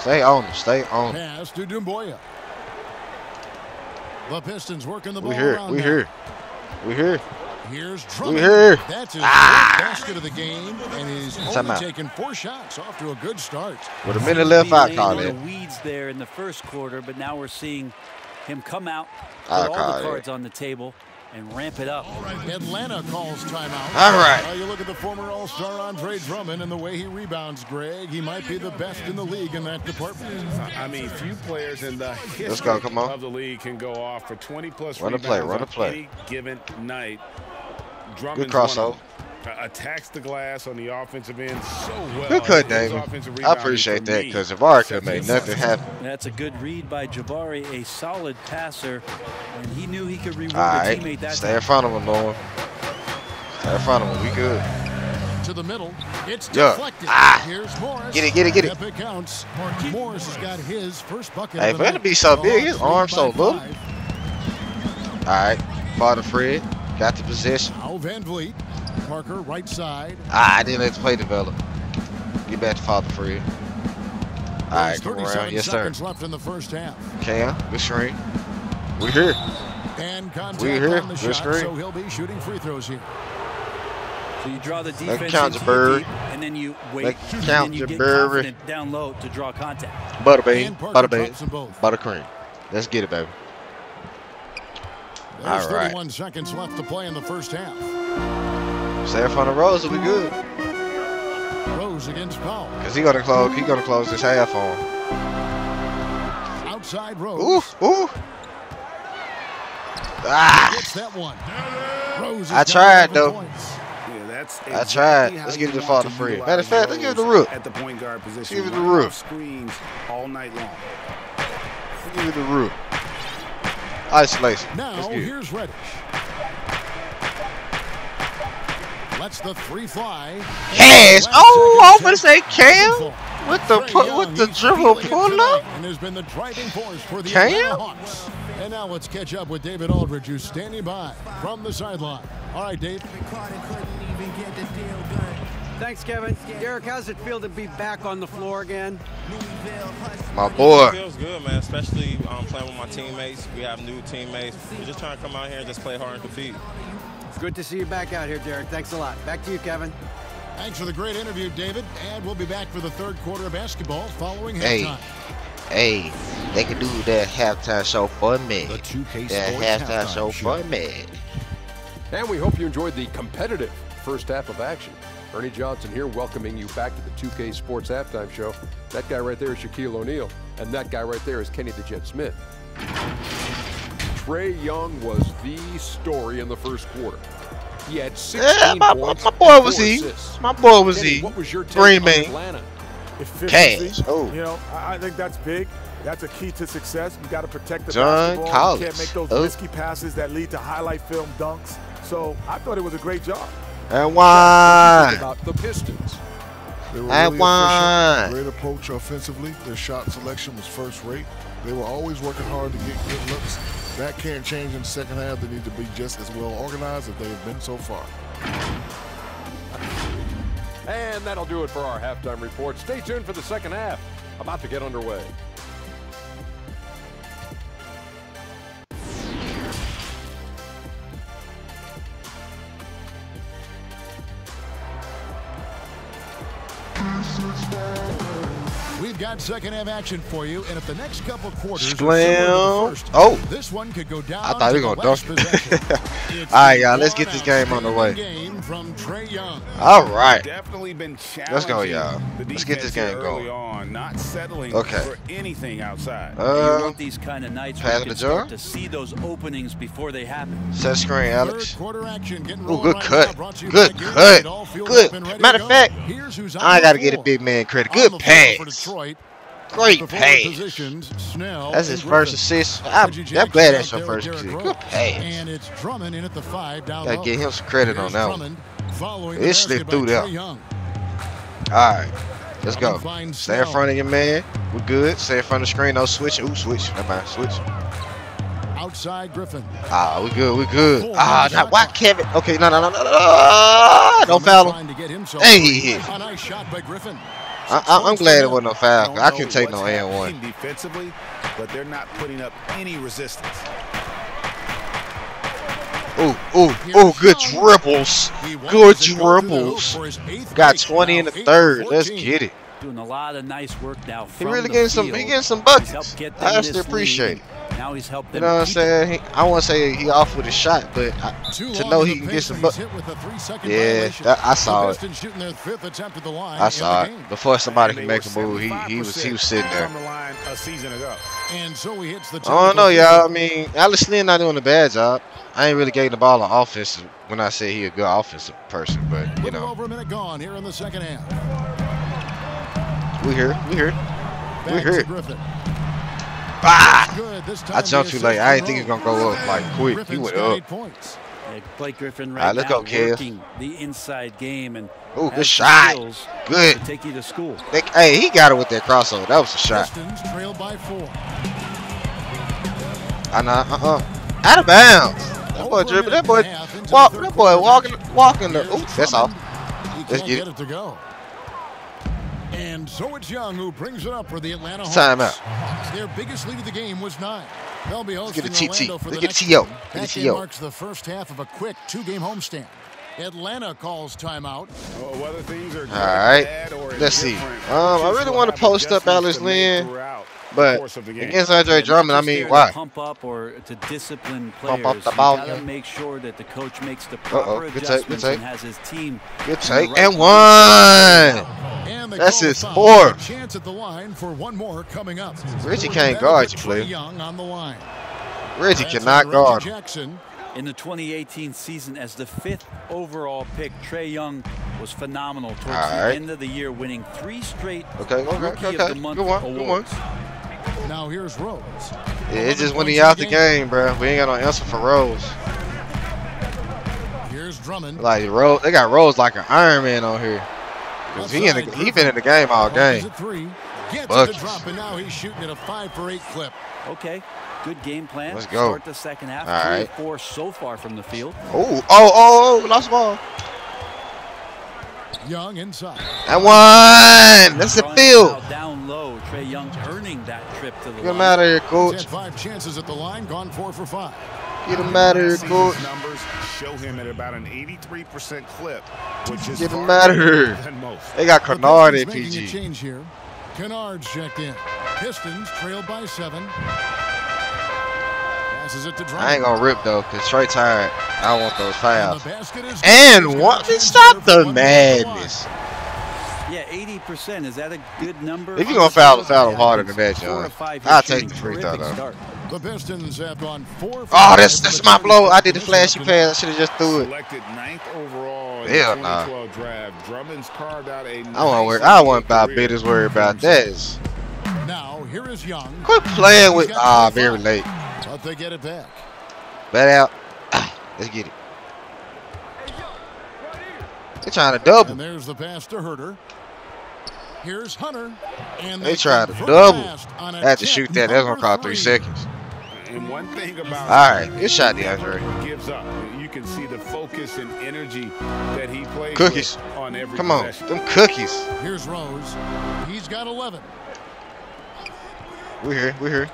Stay on him. Stay on him. Pass to Doumbouya. The Pistons working the ball We here. We now. here. We here. Here's Drummond. here. That's his Ah. first basket of the game, and he's Time only out. taken four shots. Off to a good start. With a minute left, be I call it. the weeds there in the first quarter, but now we're seeing him come out, put I all call the it. cards on the table, and ramp it up. All right, Atlanta calls timeout. All right. Well, you look at the former All-Star Andre Drummond and the way he rebounds, Greg. He might be the best in the league in that department. I mean, few players in the history go, come on. of the league can go off for 20 plus Run the play, rebounds run a play. any given night. Drummond's crossover. one of them. Uh, attacks the glass on the offensive end so well. Good cut, His David. I appreciate that because Jabari could sets have made nothing happen. That's a good read by Jabari, a solid passer, and he knew he could reward All a teammate that Stay time. in front of him, Norm. Stay in front of him. We good. To the middle. It's Yeah. deflected. Ah. Here's Morris. Get it, get it, get it. Yep, it counts. Morris has got his first bucket. Hey, of for the him to be so big, his Hawks lead arm so by little. five. All right. Father Fred got the possession. Now VanVleet. Parker right side. Ah, I didn't let the play develop. Get back to Father Fred. All right, There's come around. Yes, sir. seconds left in the first half. Cam, good screen. We here. And contact We here. on the Good shot, screen. so he'll be shooting free throws here. So you draw the it defense count, into the deep, and then you wait, Make and count, then you get Jabari. confident down low to draw contact. Butterbean, And Parker butterbean, drops them both. buttercream. Let's get it, baby. There's All right. 31 seconds left to play in the first half. Stay in front of Rose, we good. Rose against Powell. Cause he gonna close. He gonna close this half on. Outside Rose. Ooh, ooh. Ah, Gets that one. Rose has I tried, though. points. Yeah, That's I tried. Let's you give it to want Father to Fred. Matter of fact, let's give it to Rose Rook. At the point guard position. let's give it to Run Rook. Screens all night long. Let's Give it the root. Isolation. Now Let's it. here's Reddish. Lets the three fly. Cash. Oh, I was gonna say. Cam with the Trae pu- Young, with the dribble pull up. And has been the driving force for the Cam? Hawks. And now let's catch up with David Aldridge, who's standing by from the sideline. All right, Dave. Thanks, Kevin. Derrick, how's it feel to be back on the floor again? My boy. It feels good, man. Especially um, playing with my teammates. We have new teammates. We're just trying to come out here and just play hard and compete. It's Good to see you back out here, Derrick. Thanks a lot. Back to you, Kevin. Thanks for the great interview, David. And we'll be back for the third quarter of basketball following Hey. halftime. Hey, they can do that halftime show for me. The 2K That halftime Halftime show Show. for me. And we hope you enjoyed the competitive first half of action. Ernie Johnson here welcoming you back to the 2K Sports Halftime Show. That guy right there is Shaquille O'Neal, and that guy right there is Kenny the Jet Smith. Trae Young was the story in the first quarter. He had 16 Yeah, my, points, my boy was four he. assists. My boy was Kenny, he. What was your take Green on man. Atlanta? efficiency. Cash. Oh. You know, I, I think that's big. That's a key to success. You got to protect the John basketball. Collins. You can't make those Oh. risky passes that lead to highlight film dunks. So I thought it was a great job. And why? About the Pistons. They were I really won. efficient. Great approach offensively. Their shot selection was first rate. They were always working hard to get good looks. That can't change in the second half. They need to be just as well organized as they have been so far. And that'll do it for our halftime report. Stay tuned for the second half. About to get underway. search for We've got second half action for you, and if the next couple quarters Slam. similar to the first, Oh. this one could go down. I thought to we were gonna last dunk possession. All right, y'all, let's get this game on the way. Game from Trae Young. All right. Definitely been. Let's go, y'all. Let's get this game early going. On, not settling Okay. for anything outside. you Uh, want these kind of nights pass where it you to can start John. to see those openings before they happen. set screen, Alex. Third quarter action getting Ooh, rolling good right cut. now, brought to you Good cut. Gatorade, all fueled Good. up and ready to Matter of fact, Here's who's on I gotta get a big man credit. Good the floor for pass. Detroit. Great pass. positions, Snell That's his first assist. I'm, I'm glad that's there first assist. Good pass. And it's Drummond in at the five down Gotta give him some credit on that one. It slipped through there. All right, let's go. Stay in front of your man. We're good. Stay in front of the screen. No switching. Ooh, switch. Never mind. Switch. Outside Griffin. Ah, we good. We good. Ah, now why. Kevin? Okay, no, no, no, no, no. Don't foul him. Trying to get himself Hey. A nice shot by Griffin. I, I, I'm glad it wasn't no foul. Don't I know couldn't take no and one. defensively, but they're not putting up any resistance. Ooh, ooh, ooh, good dribbles. Good to go through the hoop dribbles. for his eighth Got 20 in the Now eight third. for Let's get it. Doing a lot of nice work now. He really getting some. He getting some He's buckets. get them I in actually appreciate it. And Now he's helped You know what I'm saying? He, I want to say he off with a shot, but I, to know he can get some and hit with a three-second Yeah, that- I saw it. Pistons shooting their fifth attempt at the line I saw it before somebody And can make a move. He he was he was sitting there. From the line a season ago. And so he hits the I don't know, y'all. I mean, Alex Len not doing a bad job. I ain't really getting the ball on offense when I say he a good offensive person, but you know, over a minute gone here in the second half. we here, we here, we here. Griffin. Ah! Good. This I time jumped the too late. I didn't think he was gonna go up like quick. He Griffin's went up. points. Yeah, Blake Griffin All right, right, let's now go, working the inside game and Ooh, has good shot. Good. to take you to school. They, hey, he got it with that crossover. That was a shot. Trail by four. I know. Uh uh. Out of bounds. That boy dribbling. That boy walk. That boy walking. Walking the. Ooh, that's all. Let's get get it to go. And so it's Young who brings it up for the Atlanta Hawks. Timeout. Their biggest lead of the game was nine. They'll be Let's get hosting a TT. Orlando for Let's the get a next TO. Get a That game marks the first half of a quick two-game homestand. Atlanta calls timeout. Well, whether things are All right. or Let's see. Um, I really want to post up adjustments Alex to Len, but course of the game. against Andre Drummond, I mean, why? Pump up or to discipline Pump players. up the You gotta make sure that the coach makes the Uh-oh, proper good take, good adjustments take. and has his team. Good in take right and place. one. And they That's call his a foul. fourth. Chance at the line for one more coming up. Reggie With can't guard you, Trae player. Young on the line. Reggie That's cannot guard Jackson. In the 2018 season, as the fifth overall pick, Trae Young was phenomenal towards the Alright. end of the year, winning three straight Okay, okay, Rookie okay. of the Month Good one, good one. Now here's Rose. Yeah, it's just when he out the game, bro. We ain't got no answer for Rose. Here's Drummond. Like Rose, they got Rose like an Iron Man on here. 'Cause he in the, he been in the game all game. three. Gets it Buckets. drop, and now he's shooting at a five for eight clip. Okay, good game plan. Let's go. Start the second half. All Three right. four so far from the field. Oh, oh, oh, oh, lost ball. Young inside. That one. That's the field. foul Down low, Trae Young earning that trip to the Get him line. out of here, He's coach. had five chances at the line, gone four for five. Get him out of here, See coach. his numbers show him at about an 83% clip, which is Get him out of here. They got The Kennard at Pistons PG. change here. Kennard's checked in. Pistons trailed by seven. Passes it to Drummond. I ain't gonna rip though, cause Trae tired. I want those And fouls. the is And He's what? Stop here for the one more at the line. madness. Yeah, 80%. Is that a good number? If you gonna foul, foul him harder than that, John. I'll take the free throw though. The Pistons have gone four. for Oh, five that's that's my blow. I did the flashy pass. I should have just threw it. Selected ninth overall in Hell nah. 2012 draft. Drummond's carved out a I want nice worry. I want NBA about career bidders worry about this. Now here is Young, Quit playing with ah 25. very late. but they get it back. Bet out. Let's get it. They're trying to double. And there's the pass to Huerter. Here's Hunter. And They tried to double. fast on a I had to shoot that. That's gonna call three three. seconds. And one thing about All right, good shot, DeAndre. gives up. You can see the focus and energy that he plays Cookies. on every Come on, possession. them cookies. Here's Rose. He's got 11. We here. We here.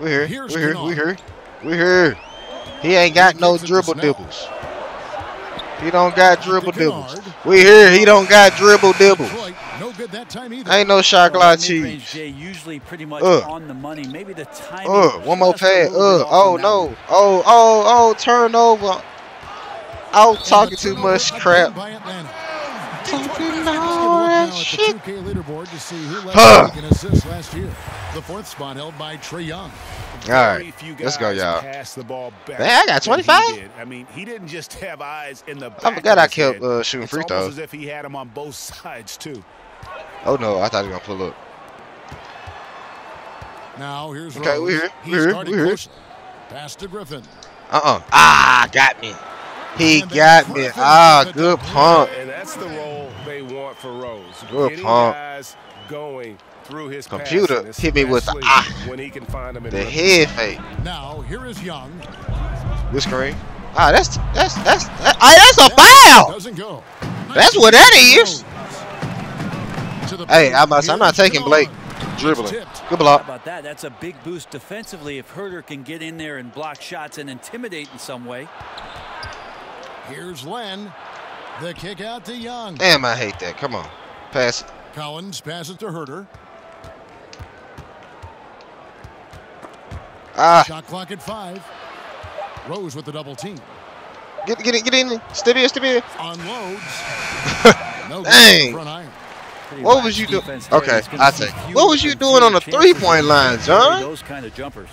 We here. Here's We here. We Kennard. here. We here. He ain't got no kicks it to dribble Snell. dibbles. He don't got dribble to dibbles. Kennard. We here. He don't got dribble dibbles. Detroit, no good that time either. Ain't no Well, chocolate cheese. Jay usually pretty much Uh. on the money. Maybe the timing. Uh, one more just a pass. Uh, oh no. one. Oh, oh, oh, turnover. I was talking too much crap. Talking Let's get a look all that shit. 2K leaderboard to see who led Huh. the league in assists last year. The fourth spot held by Trae Young. All right, let's go, y'all. pass the ball back Man, I got 25? I mean, he didn't just have eyes in the I forgot I kept uh, shooting It's free almost throws. as if he had them on both sides too. Oh no, I thought he was gonna pull up. Now here's Okay, Rose. we here, we He here, started we here. Pass to Griffin. Uh uh Ah, got me. He got me. Ah, good pump. And that's the role they want for Rose. Good Getting pump. guys going through his Computer hit me with the ah. when he can find them in The head fake. Now here is Young. Good screen. Ah, that's that's that's that, ah, that's a foul. Doesn't go. That's what that is. To the Hey. I'm, I'm not taking Blake dribbling. Tipped. Good How block. about that? That's a big boost defensively if Huerter can get in there and block shots and intimidate in some way. Here's Len. The kick out to Young. Damn, I hate that. Come on, pass it. Collins passes to Huerter. Ah, Shot clock at five. Rose with the double team. get get it, get in. there. Stay there, stay there. Unloads. no Dang. front iron. What was you doing? Okay, I take. What was you doing on the three-point line, John? Those kind of jumpers.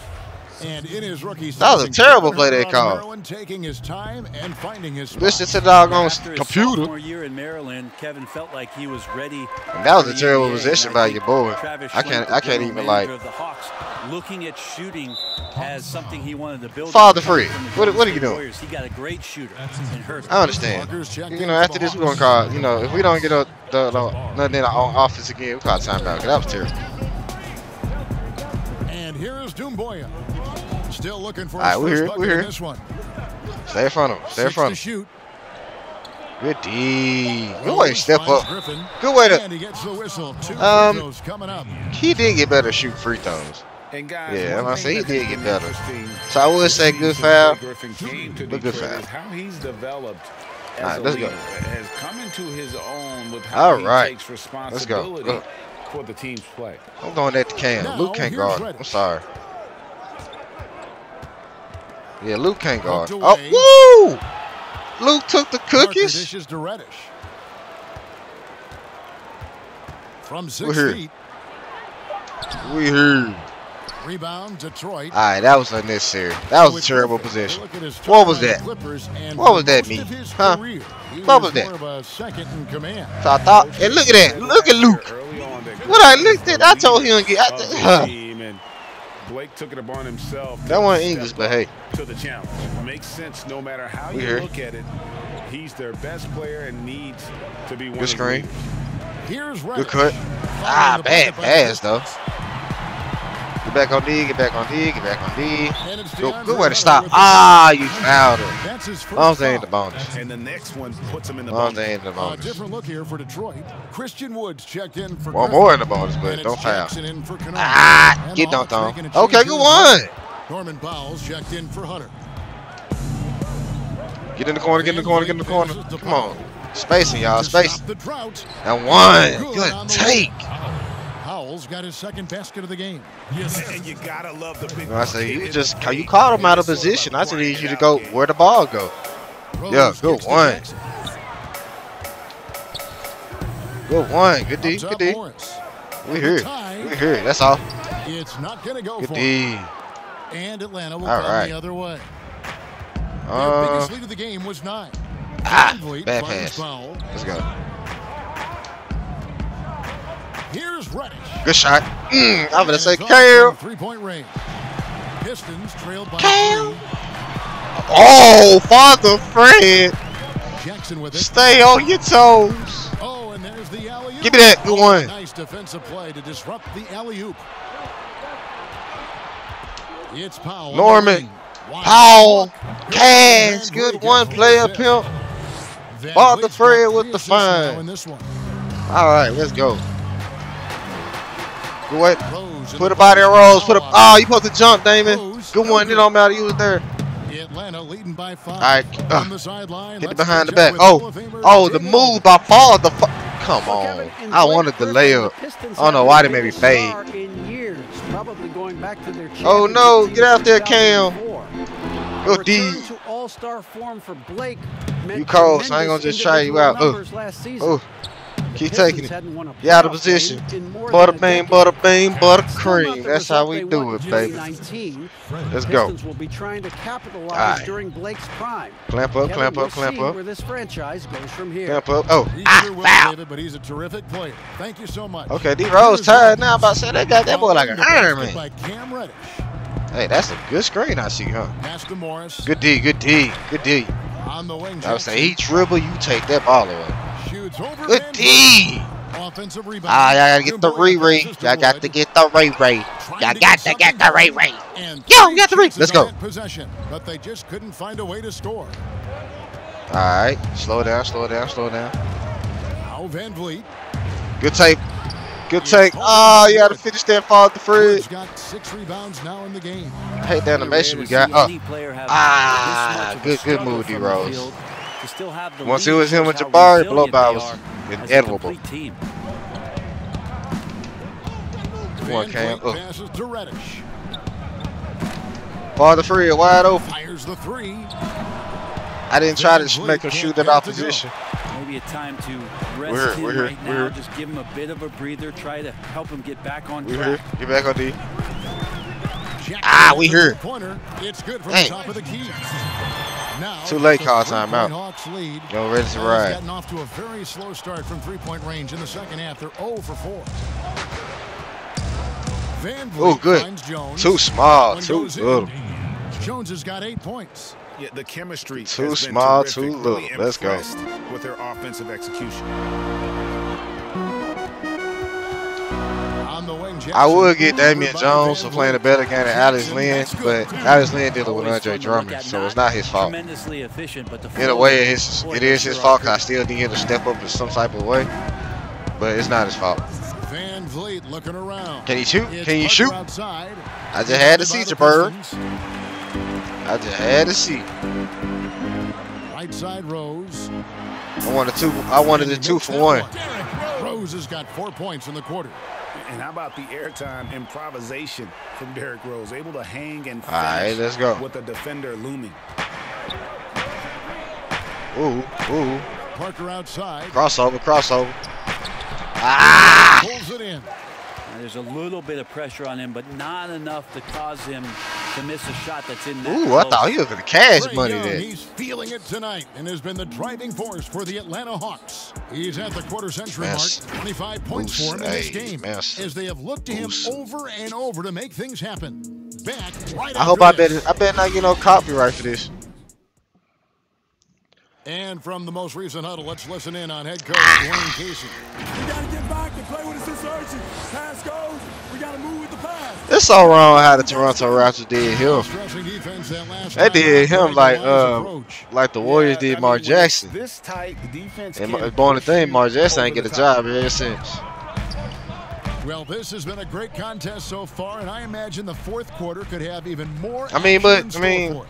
And in his rookie That was a terrible play they Huerter called. Maryland taking his time and finding his spot. Listen to the doggone After his computer. year in Maryland, Kevin felt like he was ready. And that was a terrible NBA, position by your boy. Travis I can't- Schlenk, I the can't even, like- of the Hawks, looking at shooting as something he wanted to build. Father free. What- what are you doing? Warriors. He got a great shooter. I understand. You know, after this, we're gonna call. You know, if we don't get a, the, the nothing on offense again, we call timeout. 'cause that was terrible. And here is Doumbouya. Still looking for All right, we're here, we're here. this one. Stay in front of him. Stay in front of him. shoot. Good D. Good way to step up. Griffin, Good way to. And he gets the whistle. Two Um, coming up. He did get better at shoot free throws. And guys, Yeah, one I'm thing saying he did get better. So I would say good since foul. Griffin came to But good Detroit foul. how he's developed as All right, let's go. leader, has come into his own with how All he right. takes Let's go. responsibility Go. for the team's play. I'm going at the can. Now, Luke can't guard. I'm sorry. Yeah, Luke can't guard. Oh, away. woo! Luke took the Parker cookies. dishes to Reddish. From 6 We're here. feet. We here. Rebound, Detroit. All right, that was unnecessary. That was a terrible position. What was that? What was that mean? Huh? What was that? More of a in. So I thought, and look at that. Look at Luke. What I looked at, I told him to get. I, th- huh. Blake took it upon himself. That one English, but hey. To the challenge. Makes sense no matter how We you here. look at it. He's their best player and needs to be one Good of screen. Here's Good cut. Ah, bad pass though. Get back on D. Get back on D. Get back on D. And it's Go, DeAndre good way to stop. Ah, you fouled him. That's his first Long thing in the bonus. And the next one puts him in the bonus. thing in the A different look here for Detroit. Christian Woods checked in for One more in the bonus, but don't foul. Jackson in for Kennard. Ah, get dunked on. making a change Okay, good one. Norman Powell checked in for Hunter. Get in the corner. Get in the corner. Get in the corner. Come on. Spacing, y'all. Spacing. And one. Good Good take. Powell's got his second basket of the game. And you gotta love the big I say you just you caught him out of position. I just need you to go where the ball go. Rose Yeah, good kicks one. Jackson. Good one. Good D. Good D. Morris. We here. We here. That's all. It's not going to go Good for D. him. And Atlanta will All come right. the other way. Their Uh, biggest lead of the game was nine. ah, bad pass. foul. Let's go. Good shot. Mm, I'm gonna say Kale. Three-point range. Pistons trailed by Kale. Oh, Father Fred, Jackson with it. stay on your toes. Oh, and there's the alley-oop. Give me that. Good one. Nice defensive play to disrupt the alley-oop. It's Powell. Norman. Powell. Cash. Good one. Player pimp. Father Fred with the fine. in this one. All right, let's go. Good way. Put the a body in rolls. Put a. foul Oh, you supposed to jump, Damon. Good one. It don't matter. You was there. Atlanta leading by five. All right. uh, the sideline. Get it behind the back. Oh, Hall of Famer oh, the move by Paul. The fu- come on. I wanted the layup. I don't know why they made me fade. In years, probably going back to their Oh no! Get out there, Cam. Go A D. return to All-Star form for Blake. You cold, so I ain't gonna just try you out. individual Oh, numbers last season. Keep taking it. hadn't won a You out of position. game in more Butter than bean, butter bean, butter cream. That's how we do it, baby. Let's go. Pistons will be trying to capitalize Alright. during Blake's prime. Clamp up, Kevin, clamp up, clamp up. Where this franchise goes from here. Clamp up. Oh, He ah, sure foul. But he's a terrific player. Thank you so much. Okay, D Rose tired now. I'm about to say they got that boy like an Iron Man. By Cam Reddish. Hey, that's a good screen I see, huh? Pass Morris. Good D, good D, good D. On the wing. I would say he dribble, you take that ball away. Shoots over Good Van D. Offensive rebound. Ah, y'all gotta get the Dumboy Riri. I got to get the re ray. I got to get the Ray going. Ray. Yo, three we got the Ray. chances Let's on go. that Possession, but they just couldn't find a way to score. All right, slow down, slow down, slow down. Now VanVleet. Good take. Good take. Ah, you gotta finish that fall the fridge. got six rebounds now in the game. Hate the animation we got. Oh, ah, good, good move, D Rose. Once it was him with Jabari, blow by was inedible. Team. Come on, Van Cam. Vliet passes to Reddish. Father Free wide open. Fires the three. I didn't try to make him shoot that opposition. Maybe a time to rest We're him we're right we're now. here. Just give him a bit of a breather. Try to help him get back on We track. here. Get back on D. Jackson Ah, we the here. Pointer. It's good from Dang. the top of the key. Now, Too late, call three-point timeout. Hawks lead. Yo, ready to ride. gotten off to a very slow start from three-point range in the second half. They're 0 for 4. VanVleet Oh, good. finds Jones. Too small, too little. Jones has got eight points. Yeah, the chemistry Too has small, terrific. too little. Really Let's go. With their offensive execution. I would get Damian Jones for playing a better game than Alex Len, but Alex Len dealing with Andre Drummond, so it's not his fault. Tremendously efficient, but In a way, it's, it is his fault I still need him to step up in some type of way, but it's not his fault. VanVleet looking around. Can he shoot? Can you shoot? I just had to see the you, I just had to see. Right side Rose. I wanted two. I wanted a two for one. Rose has got four points in the quarter. And how about the airtime improvisation from Derrick Rose? Able to hang and finish All right, let's go. with the defender looming. Ooh, ooh, Parker outside. crossover, crossover. Ah! Pulls it in. Now, there's a little bit of pressure on him, but not enough to cause him to miss a shot that's in that Ooh, I thought he was gonna cash Trae money Young, there. He's feeling it tonight and has been the driving force for the Atlanta Hawks. He's at the quarter century Mess. mark, 25 points Moose, for him in this game, mess. as they have looked to him Moose. over and over to make things happen. Back right I hope I this. bet I bet not get no copyright for this. And from the most recent huddle, let's listen in on head coach Dwane Casey. Play with. Pass goes. We got to move with the pass. It's so wrong how the Toronto Raptors did him. Stressing defense that last They did him like um like the Warriors Yeah, did Mark Jackson. This tight, defense And born the thing, Mark Jackson ain't get a job ever since. Well, this has been a great contest so far, and I imagine the fourth quarter could have even more. I mean, but, I mean.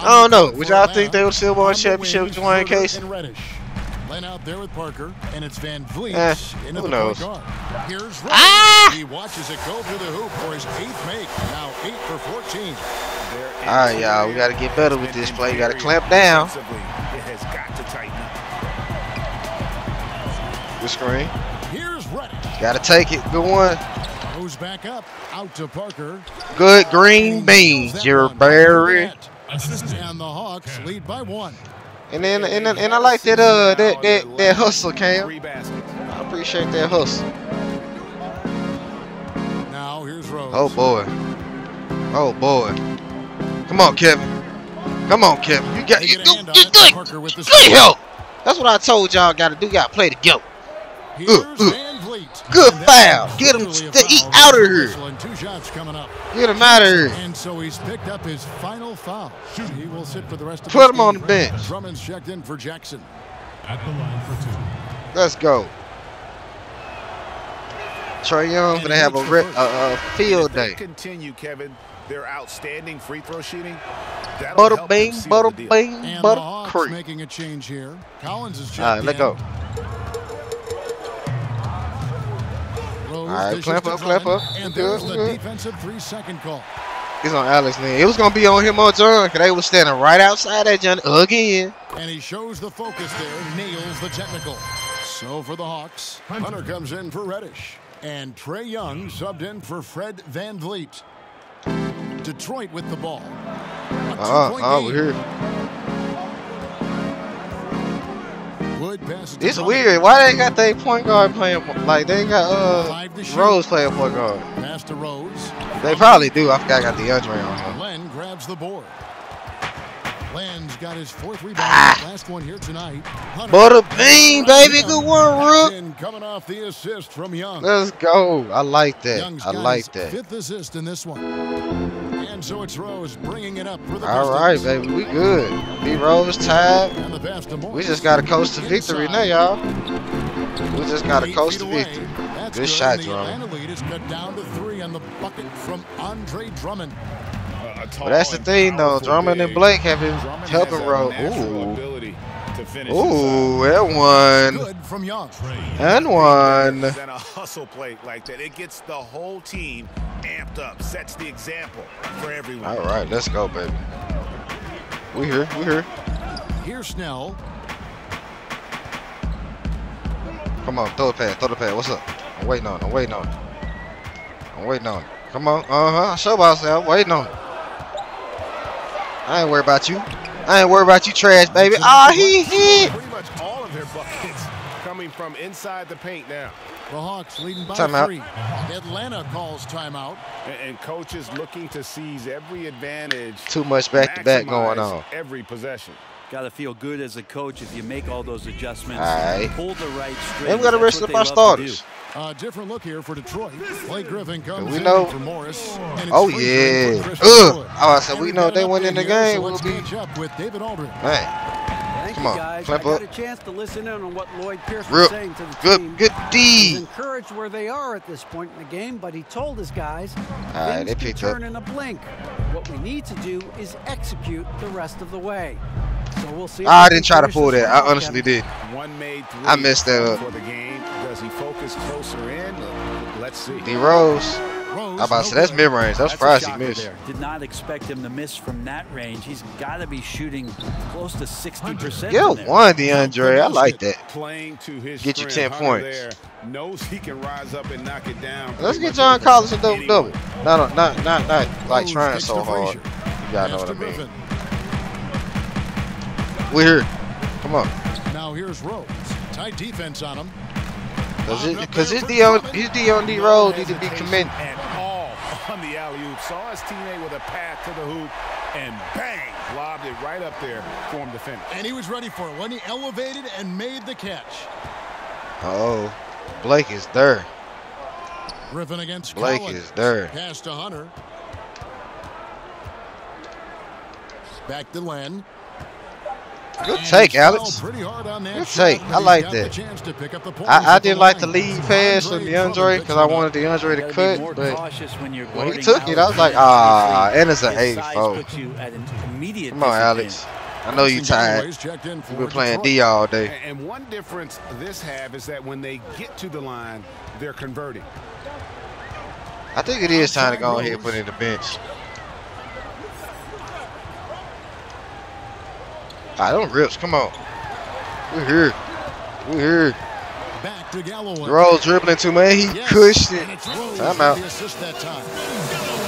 I don't know. Would y'all think they would still win championship with Dwane Casey? And Len out there with Parker, and it's VanVleet Eh, into the knows? point guard. Here's Reddish. Ah! He watches it go through the hoop for his eighth make. Now eight for 14. All right, y'all. We got to get better with this play. You got to clamp down. Defensively, It has got to tighten up. Good screen. Here's Reddish. Got to take it. Good one. Goes back up, out to Parker. Good green beans, your berry. And the Hawks lead by one. And then and then, and I like that uh that that, that hustle, Cam. I appreciate that hustle. Now here's Rose. Oh boy. Oh boy. Come on, Kevin. Come on, Kevin. You got you, get a you, you good. Parker with the Good help. That's what I told y'all got to do. Got to play together. Here's uh. Vleet. Good foul. Get him clearly a st- he foul. out of here. Whistle And two shots coming up. Get him out of here. And so he's picked up his final foul. He will sit for the rest of Put this him on the bench. Drummond's checked in for Jackson. At the line for two. Let's go. Trae Young gonna have a, rip, a, a field day. continue, Kevin, their outstanding free throw shooting. Butter bing, butter bing, butter Hawks cream. making a change here. Collins is All right, let go. All right, clamp up, clamp up. And there's the defensive three-second call. He's on Alex Len. It was gonna be on him on John because they was standing right outside that John again. And he shows the focus there, nails the technical. So for the Hawks, Hunter comes in for Reddish. And Trae Young subbed in for Fred VanVleet. Detroit with the ball. A Uh, game. over here. It's weird. Why they got their point guard playing like they got uh Five to shoot. Rose playing point guard? Pass to Rose. They probably do. I forgot I got DeAndre on here. Len grabs the board. Len's got his fourth rebound. Last one here tonight. Hunter. Butter bean, baby. Good one, Rook. Coming off the assist from Young. Let's go. I like that. Young's I like that. Fifth assist in this one. And so it's Rose bringing it up for the All right, baby. We good. B Rose tied. And the pass to We just got to coast to victory now, y'all. We just got to coast to victory. Good good, shot, and The Drummond. Atlanta lead is cut down to three on the bucket from Andre Drummond. A- a But that's the thing, though. Drummond and. Blake have been helping has a roll. natural Ooh. Ability to finish. Ooh, that one. Good from Young. And one. Than a hustle play like that. It gets the whole team amped up, sets the example for everyone. All right, let's go, baby. We here. We here. Here's Snell. Come on, throw the pad. Throw the pad. What's up? I'm waiting on it. I'm waiting on it. I'm waiting on it. Come on. Uh huh. Show myself. I'm waiting on it. I ain't worried about you. I ain't worried about you, trash baby. Ah, he hit. Pretty much all of their buckets coming from inside the paint now. The Hawks leading by Timeout. three. Atlanta calls timeout. And, and coaches looking to seize every advantage. Too much back to back going on. Every possession. Got to feel good as a coach if you make all those adjustments. Aight. Pull the right straight. And we got to rest up our starters. A different look here for Detroit. Blake Griffin comes we in know- for Morris. Oh, yeah. Ugh. Oh, I said, we know they an win in the game, so we'll let's be- up with David Aldridge. Man. Thank Come you, on, guys. clamp I got up. a chance to listen in on what Lloyd Pierce Real was saying to the good, team. good He's encouraged where they are at this point in the game, but he told his guys All right, things they can picked up. in a blink. What we need to do is execute the rest of the way. So we'll see. I didn't try to pull that. I honestly did. One made three. I messed that up. For the game. Does he focus closer in? Let's see. D Rose. Rose, I about to say that's mid range. That's That's a surprised he missed. there. Did not expect him to miss from that range. He's got to be shooting close to 60%. Get from there. one, DeAndre. I like that. Playing to his Get you 10 points. There knows he can rise up and knock it down. Let's get John Collins a double double. Not, not, not, not like trying so hard. You gotta know what I mean. We're here. Come on. Now here's Rose. Tight defense on him. Cause, it, Cause his D on his D on D roll need to be commended. And all on the alley oop. Saw his teammate with a path to the hoop and bang, lobbed it right up there for him to finish. And he was ready for it when he elevated and made the catch. Oh, Blake is there. Griffin against Blake Collins. is there. Pass to Hunter. Back to Len. Good take, Alex. Pretty hard on that Good take. I like that. chance to pick up the points I, I didn't like the lead pass from Andre DeAndre because I wanted DeAndre to Gotta cut, but cautious when you're when he took it, I was like, ah, and it's an His size 84. puts you at an immediate Come on, Alex. I know you Jackson tired. Galloway's checked in for We've been playing Detroit. D all day. And one difference this have is that when they get to the line, they're converting. I think it is time to go ahead and put in the bench. Ah, don't rips. Come on. We're here. We're here. Back to Galloway. Rose dribbling too, man. He Yes, cushed it. and it's Time out. the assist that time.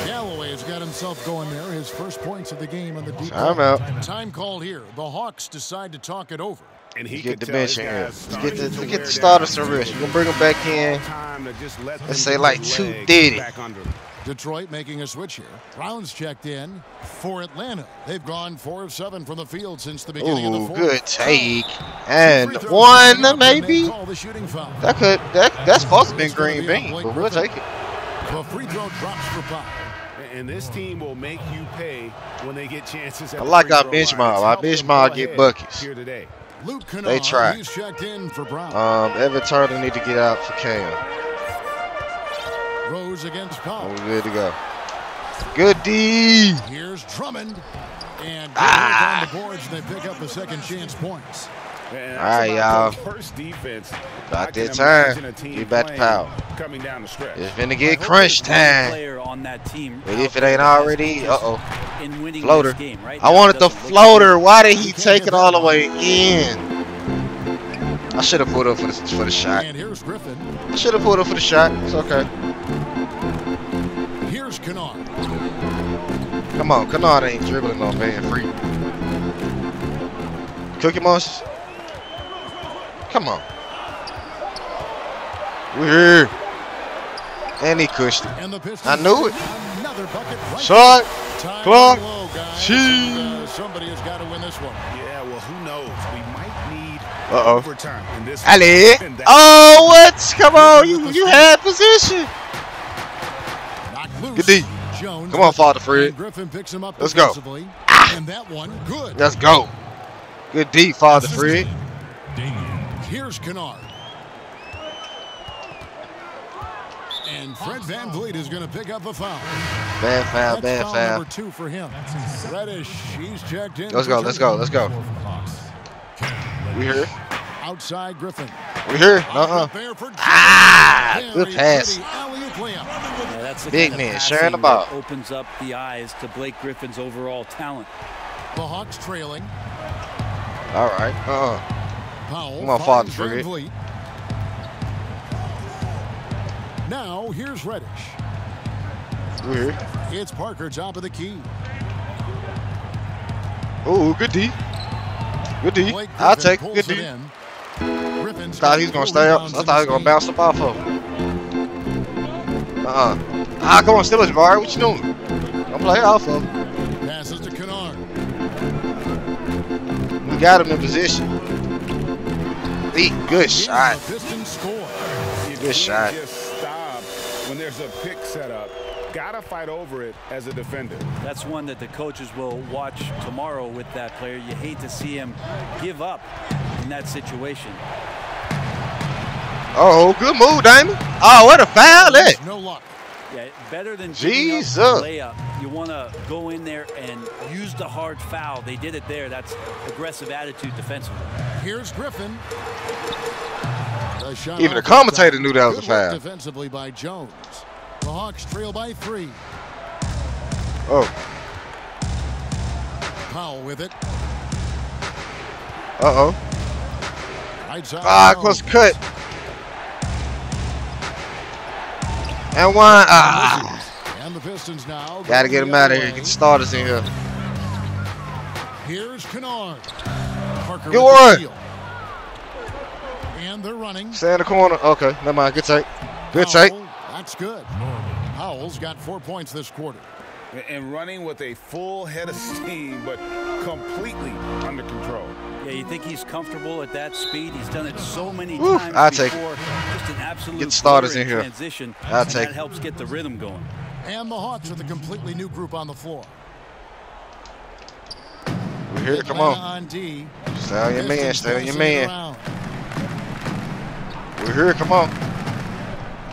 Galloway has got himself going there. His first points of the game on the deep. Time ball. out. Time call here. The Hawks decide to talk it over. And he Let's get the bench in here. guys Let's get the, starting to let's get the starters down. some rest. We're gonna bring them back in. Time to just let them Let's say like their two legs Diddy. Back under them. Detroit making a switch here. Browns checked in for Atlanta. They've gone four of seven from the field since the beginning of the Ooh, fourth. good take. And one coming up, and they maybe. the shooting foul. That could that that's supposed to be green bean, Blake but we'll take it. The free throw drops for foul. And this team will make you pay when they get chances. At I like our throw bench mob. Our helped bench mob get ahead buckets. Here today. Luke Kennard, They try. he's checked in for Brown. Um, Evan Turner need to get out for Cam. Rose against Powell. And we're good to go. Good D. Here's Drummond. And Ah. on the boards, and they pick up the second chance points. And All right, y'all. First defense. About I can that time. imagine Get back to playing Powell. Coming down the stretch. It's finna I get hope crunch time. on that team But if it ain't already, uh-oh. in winning Floater. game. Right I wanted the floater. good. Why did he take it all the way in? I should have pulled up for the for the shot. And here's Griffin. I should have pulled up for the shot. It's okay. Here's Kennard. Come on, Kennard ain't dribbling on Van Free. Cookie Monsters. Come on. We're here. And he cushed it. And the I knew it. Another bucket right Shot. Time Clock. low, guys. Uh, somebody has got to win this one. Yeah, well, who knows? We might need Uh-oh. overtime in this one. Ali. Oh, what? Come on. You you had position. Good D. Jones. Come on, Father Fred. Griffin picks him up Let's go. defensively. Ah. And that one, good. Let's go. Good deep, Father Fred. Here's Kennard. And Fred VanVleet is going to pick up the foul. Bad foul, That's bad foul foul. number two for him. Reddish, he's checked in. Let's go, let's go, let's go. We here. Outside Griffin. We here. Uh-uh. Up there for Ah, good pass. pretty alley-oop layup. Yeah, that's the Big man, passing sharing the ball. Opens up the eyes to Blake Griffin's overall talent. The Hawks trailing. All right. Uh-uh. Powell. Come on, finds Father Van Now here's Reddish. We here. It's Parker top of the key. Oh, good D. Good D. I'll take good it D. in. Thought he was gonna stay up. I thought he was gonna game. bounce up off of him. Uh-uh. Ah, come on, Steelers bar. What you doing? Don't play off of him. Passes to Kennard. We got him in position. Lee, good shot. The Pistons score. You Good shot. When there's a pick set up. Gotta fight over it as a defender. That's one that the coaches will watch tomorrow with that player. You hate to see him give up in that situation. Oh, good move, Damon. Oh, what a foul that. No luck. Yeah, better than giving Jesus. up layup. You want to go in there and use the hard foul. They did it there. That's aggressive attitude defensively. Here's Griffin. The shot Even the commentator knew that was a Good foul. Defensively by Jones. The Hawks trail by three. Oh. Powell with it. Uh oh. Side. Ah, close cut. And one. Ah. And the Pistons now. Gotta get him out of here. Get starters in here. Here's Kennard. Parker Good with one. And they're running. Stay in the corner. Okay, never mind. Good take. Good take. Powell, That's good. Powell's got four points this quarter. And running with a full head of steam, but completely under control. Yeah, you think he's comfortable at that speed? He's done it so many Woo, times I'll take it. Just an absolute Get the starters in here. Transition, I'll and take that helps get the rhythm going. And the Hawks with a completely new group on the floor. We're here. Come on. on D. Stay on your man. Pistons Stay on your man. around. We're here. Come on.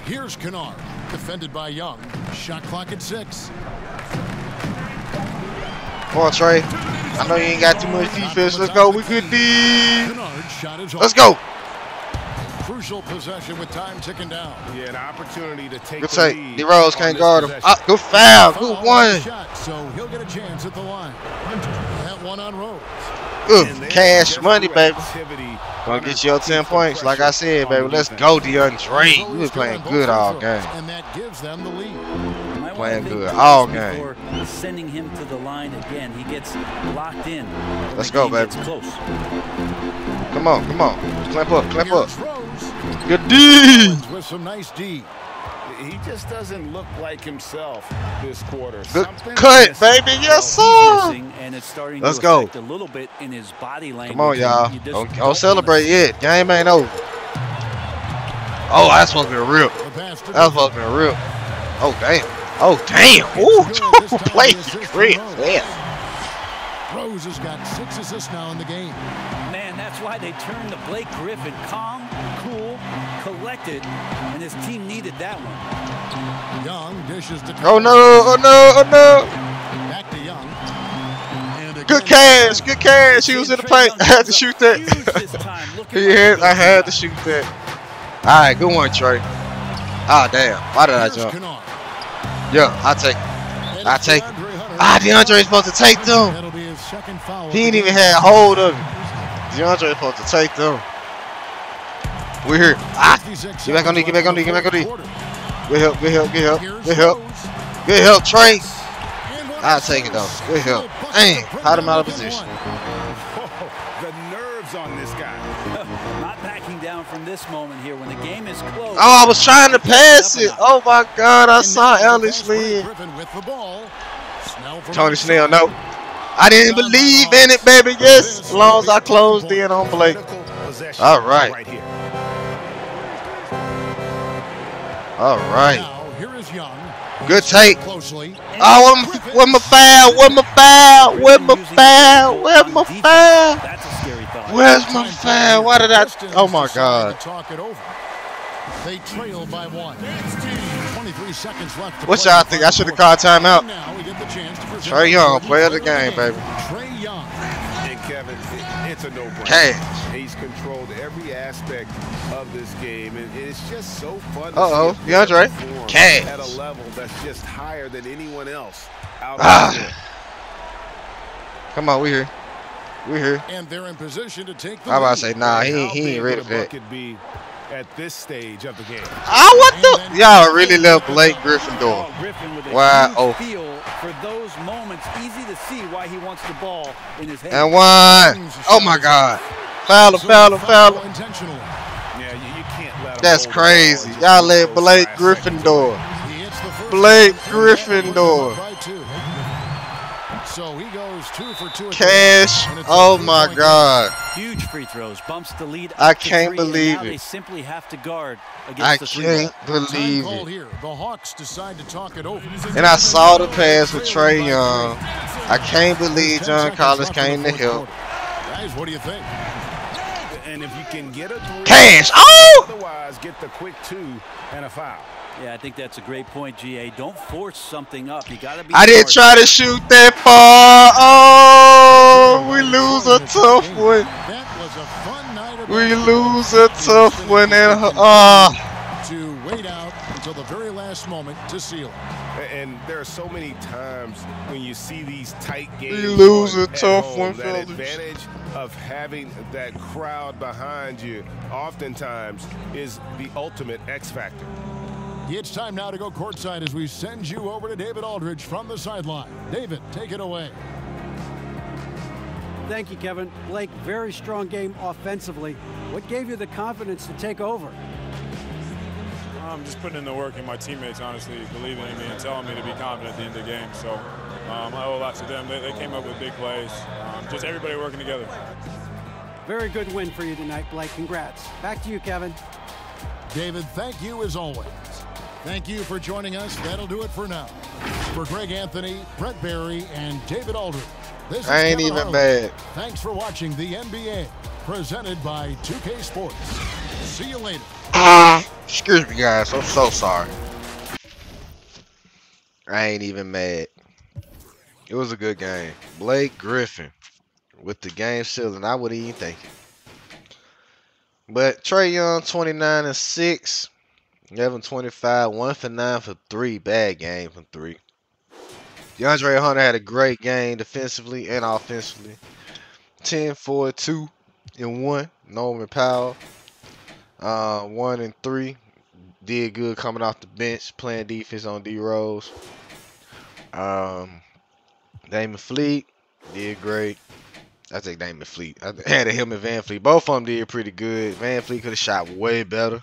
Here's Kennard, defended by Young. Shot clock at six. Come on, Trae. I know you ain't got too much defense. Let's go. We good D. Kennard's shot is Let's go. Crucial possession with time ticking down. Yeah, an opportunity to take Good the take. lead D Rose can't guard him. possession. Ah, good foul. Foul Good one. Shot, so he'll get a chance at the line. That one on Rose. Good cash money, baby. activity Gonna under get your 10 points. Like I said, baby. Let's defense. go, DeAndre. You Always was playing good all throws, game. And that gives them the lead. You might wanna Playing good twice all game. Sending him to the line again. He gets locked in. Let's go, baby. Close. Come on, come on. Clamp up, clamp up. Good D. With some nice D. He just doesn't look like himself this quarter. Good Something's cut, baby. Yes, oh, sir. and it's starting Let's to go. a little bit in his body language. Come on, y'all. Don't, don't don't celebrate yet. Game ain't over. Oh, that's supposed to be a rip. The pass to That's supposed to be a rip. Oh, damn. Oh, damn. Ooh, play Chris. Yeah. Rose has got six assists now in the game. Man, that's why they turned to Blake Griffin. Calm, cool, collected, and his team needed that one. Young dishes to Oh, no. Oh, no. Oh, no. Back to Young. And Good again, cash. Good cash. He was in the paint. I had to shoot that. Huge this He had, a I had to shoot that. All right, good one, Trae. Ah, damn. Why did I here's jump? Kennard. Yeah, I take. And I it's take. DeAndre Hunter. Ah, DeAndre's supposed to take them. That'll be his second foul. He of ain't the even game. had hold of it. DeAndre's supposed to take them. We're here. Ah, get back on D. Get back on D. Get back on D. seconds left in the Good help. Good help. Good help. fourth. Good help. Here's Good help, Trae. Rose. And one I'll take it though. those. Good help. Bucket Dang, to caught him out of position. Oh, the nerves on this guy. Not backing down from this moment here when the game is close. Oh, I was trying to pass it. Oh my God, I saw now Ellis pass play, Len. Griffin with the ball. Snell from Tony. Snell, no. I didn't believe in it, baby. Yes, as long as I closed in on Blake. All right. All right. Good take. Oh, where my, foul? Where my foul? Where my foul? Where my foul? Where's my foul? Why did I? Oh my God. They trail by one. 23 seconds left. to What play y'all think? I should have called timeout. quarter. Now we get the chance to present Trae Young, the player of the player game, baby. Trae Young. And Kevin, it- it's a no-brainer. Cash. He's controlled every aspect of this game, and it's just so fun. Uh-oh, see him DeAndre. perform Cash. At a level that's just higher than anyone else out Ah. there. Come on, we here. We here. And they're in position to take the I about lead. to say, nah, he, ain't- he ain't ready for that. Bucket be at this stage of the game? I what the? Y'all really love Blake Griffin Oh, door. Griffin with a Wide huge open. feel for those moments. Easy to see why he wants the ball in his hand. And one. Oh my God. Foul him, foul him, foul him. Intentionally. Yeah, you, you can't let That's hold the ball crazy. Y'all beat let Blake last Griffin door. He hits the Blake one, Cash. line, and it's Oh my God. Huge free throws, bumps the lead. I can't believe it. They simply have to guard against I the can't ball. Believe it. here. The Hawks decide to talk it over. And I saw the pass with Trae Young. I can't believe John Collins left in came the to help. Guys, what do you think? And if you can get a Cash. Oh! otherwise get the quick two and a foul. Yeah, I think that's a great point, GA. Don't force something up. You got to be. I didn't try to shoot that far. Oh, we lose a tough one. That was a fun night We lose a tough one. And uh, to wait out until the very last moment to seal it. And there are so many times when you see these tight games. You lose a tough home, one, That fellas. advantage of having that crowd behind you oftentimes is the ultimate X factor. It's time now to go courtside as we send you over to David Aldridge from the sideline. David, take it away. Thank you, Kevin. Blake, very strong game offensively. What gave you the confidence to take over? I'm just putting in the work, and my teammates, honestly, believing in me and telling me to be confident at the end of the game. So um, I owe a lot to them. They, they came up with big plays. Um, just everybody working together. Very good win for you tonight, Blake. Congrats. Back to you, Kevin. David, thank you as always. Thank you for joining us. That'll do it for now. For Greg Anthony, Brent Barry, and David Aldridge, this is I ain't Kevin even Harlan. mad. Thanks for watching the NBA, presented by 2K Sports. See you later. Ah, excuse me, guys. I'm so sorry. I ain't even mad. It was a good game. Blake Griffin with the game sealing. I wouldn't even think it. But Trae Young, 29 and 6. 11 25, 1 for 9 for 3. Bad game from 3. DeAndre Hunter had a great game defensively and offensively. 10 4 2 and 1. Norman Powell. Uh, 1 and 3. Did good coming off the bench, playing defense on D Rose. Um, Damon Fleet did great. I think Damon Fleet. I had him and VanVleet. Both of them did pretty good. VanVleet could have shot way better.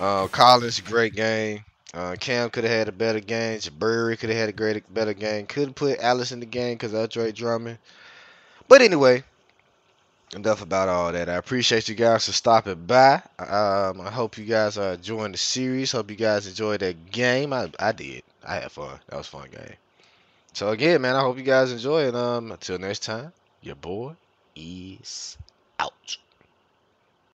Uh, Collins, great game. Uh, Cam could have had a better game. Jabari could have had a great, better game. Couldn't put Alex in the game because of Dre Drummond. But anyway, enough about all that. I appreciate you guys for stopping by. Um, I hope you guys are enjoying the series. Hope you guys enjoyed that game. I, I did. I had fun. That was fun game. So again, man, I hope you guys enjoy it. Um, until next time, your boy is out.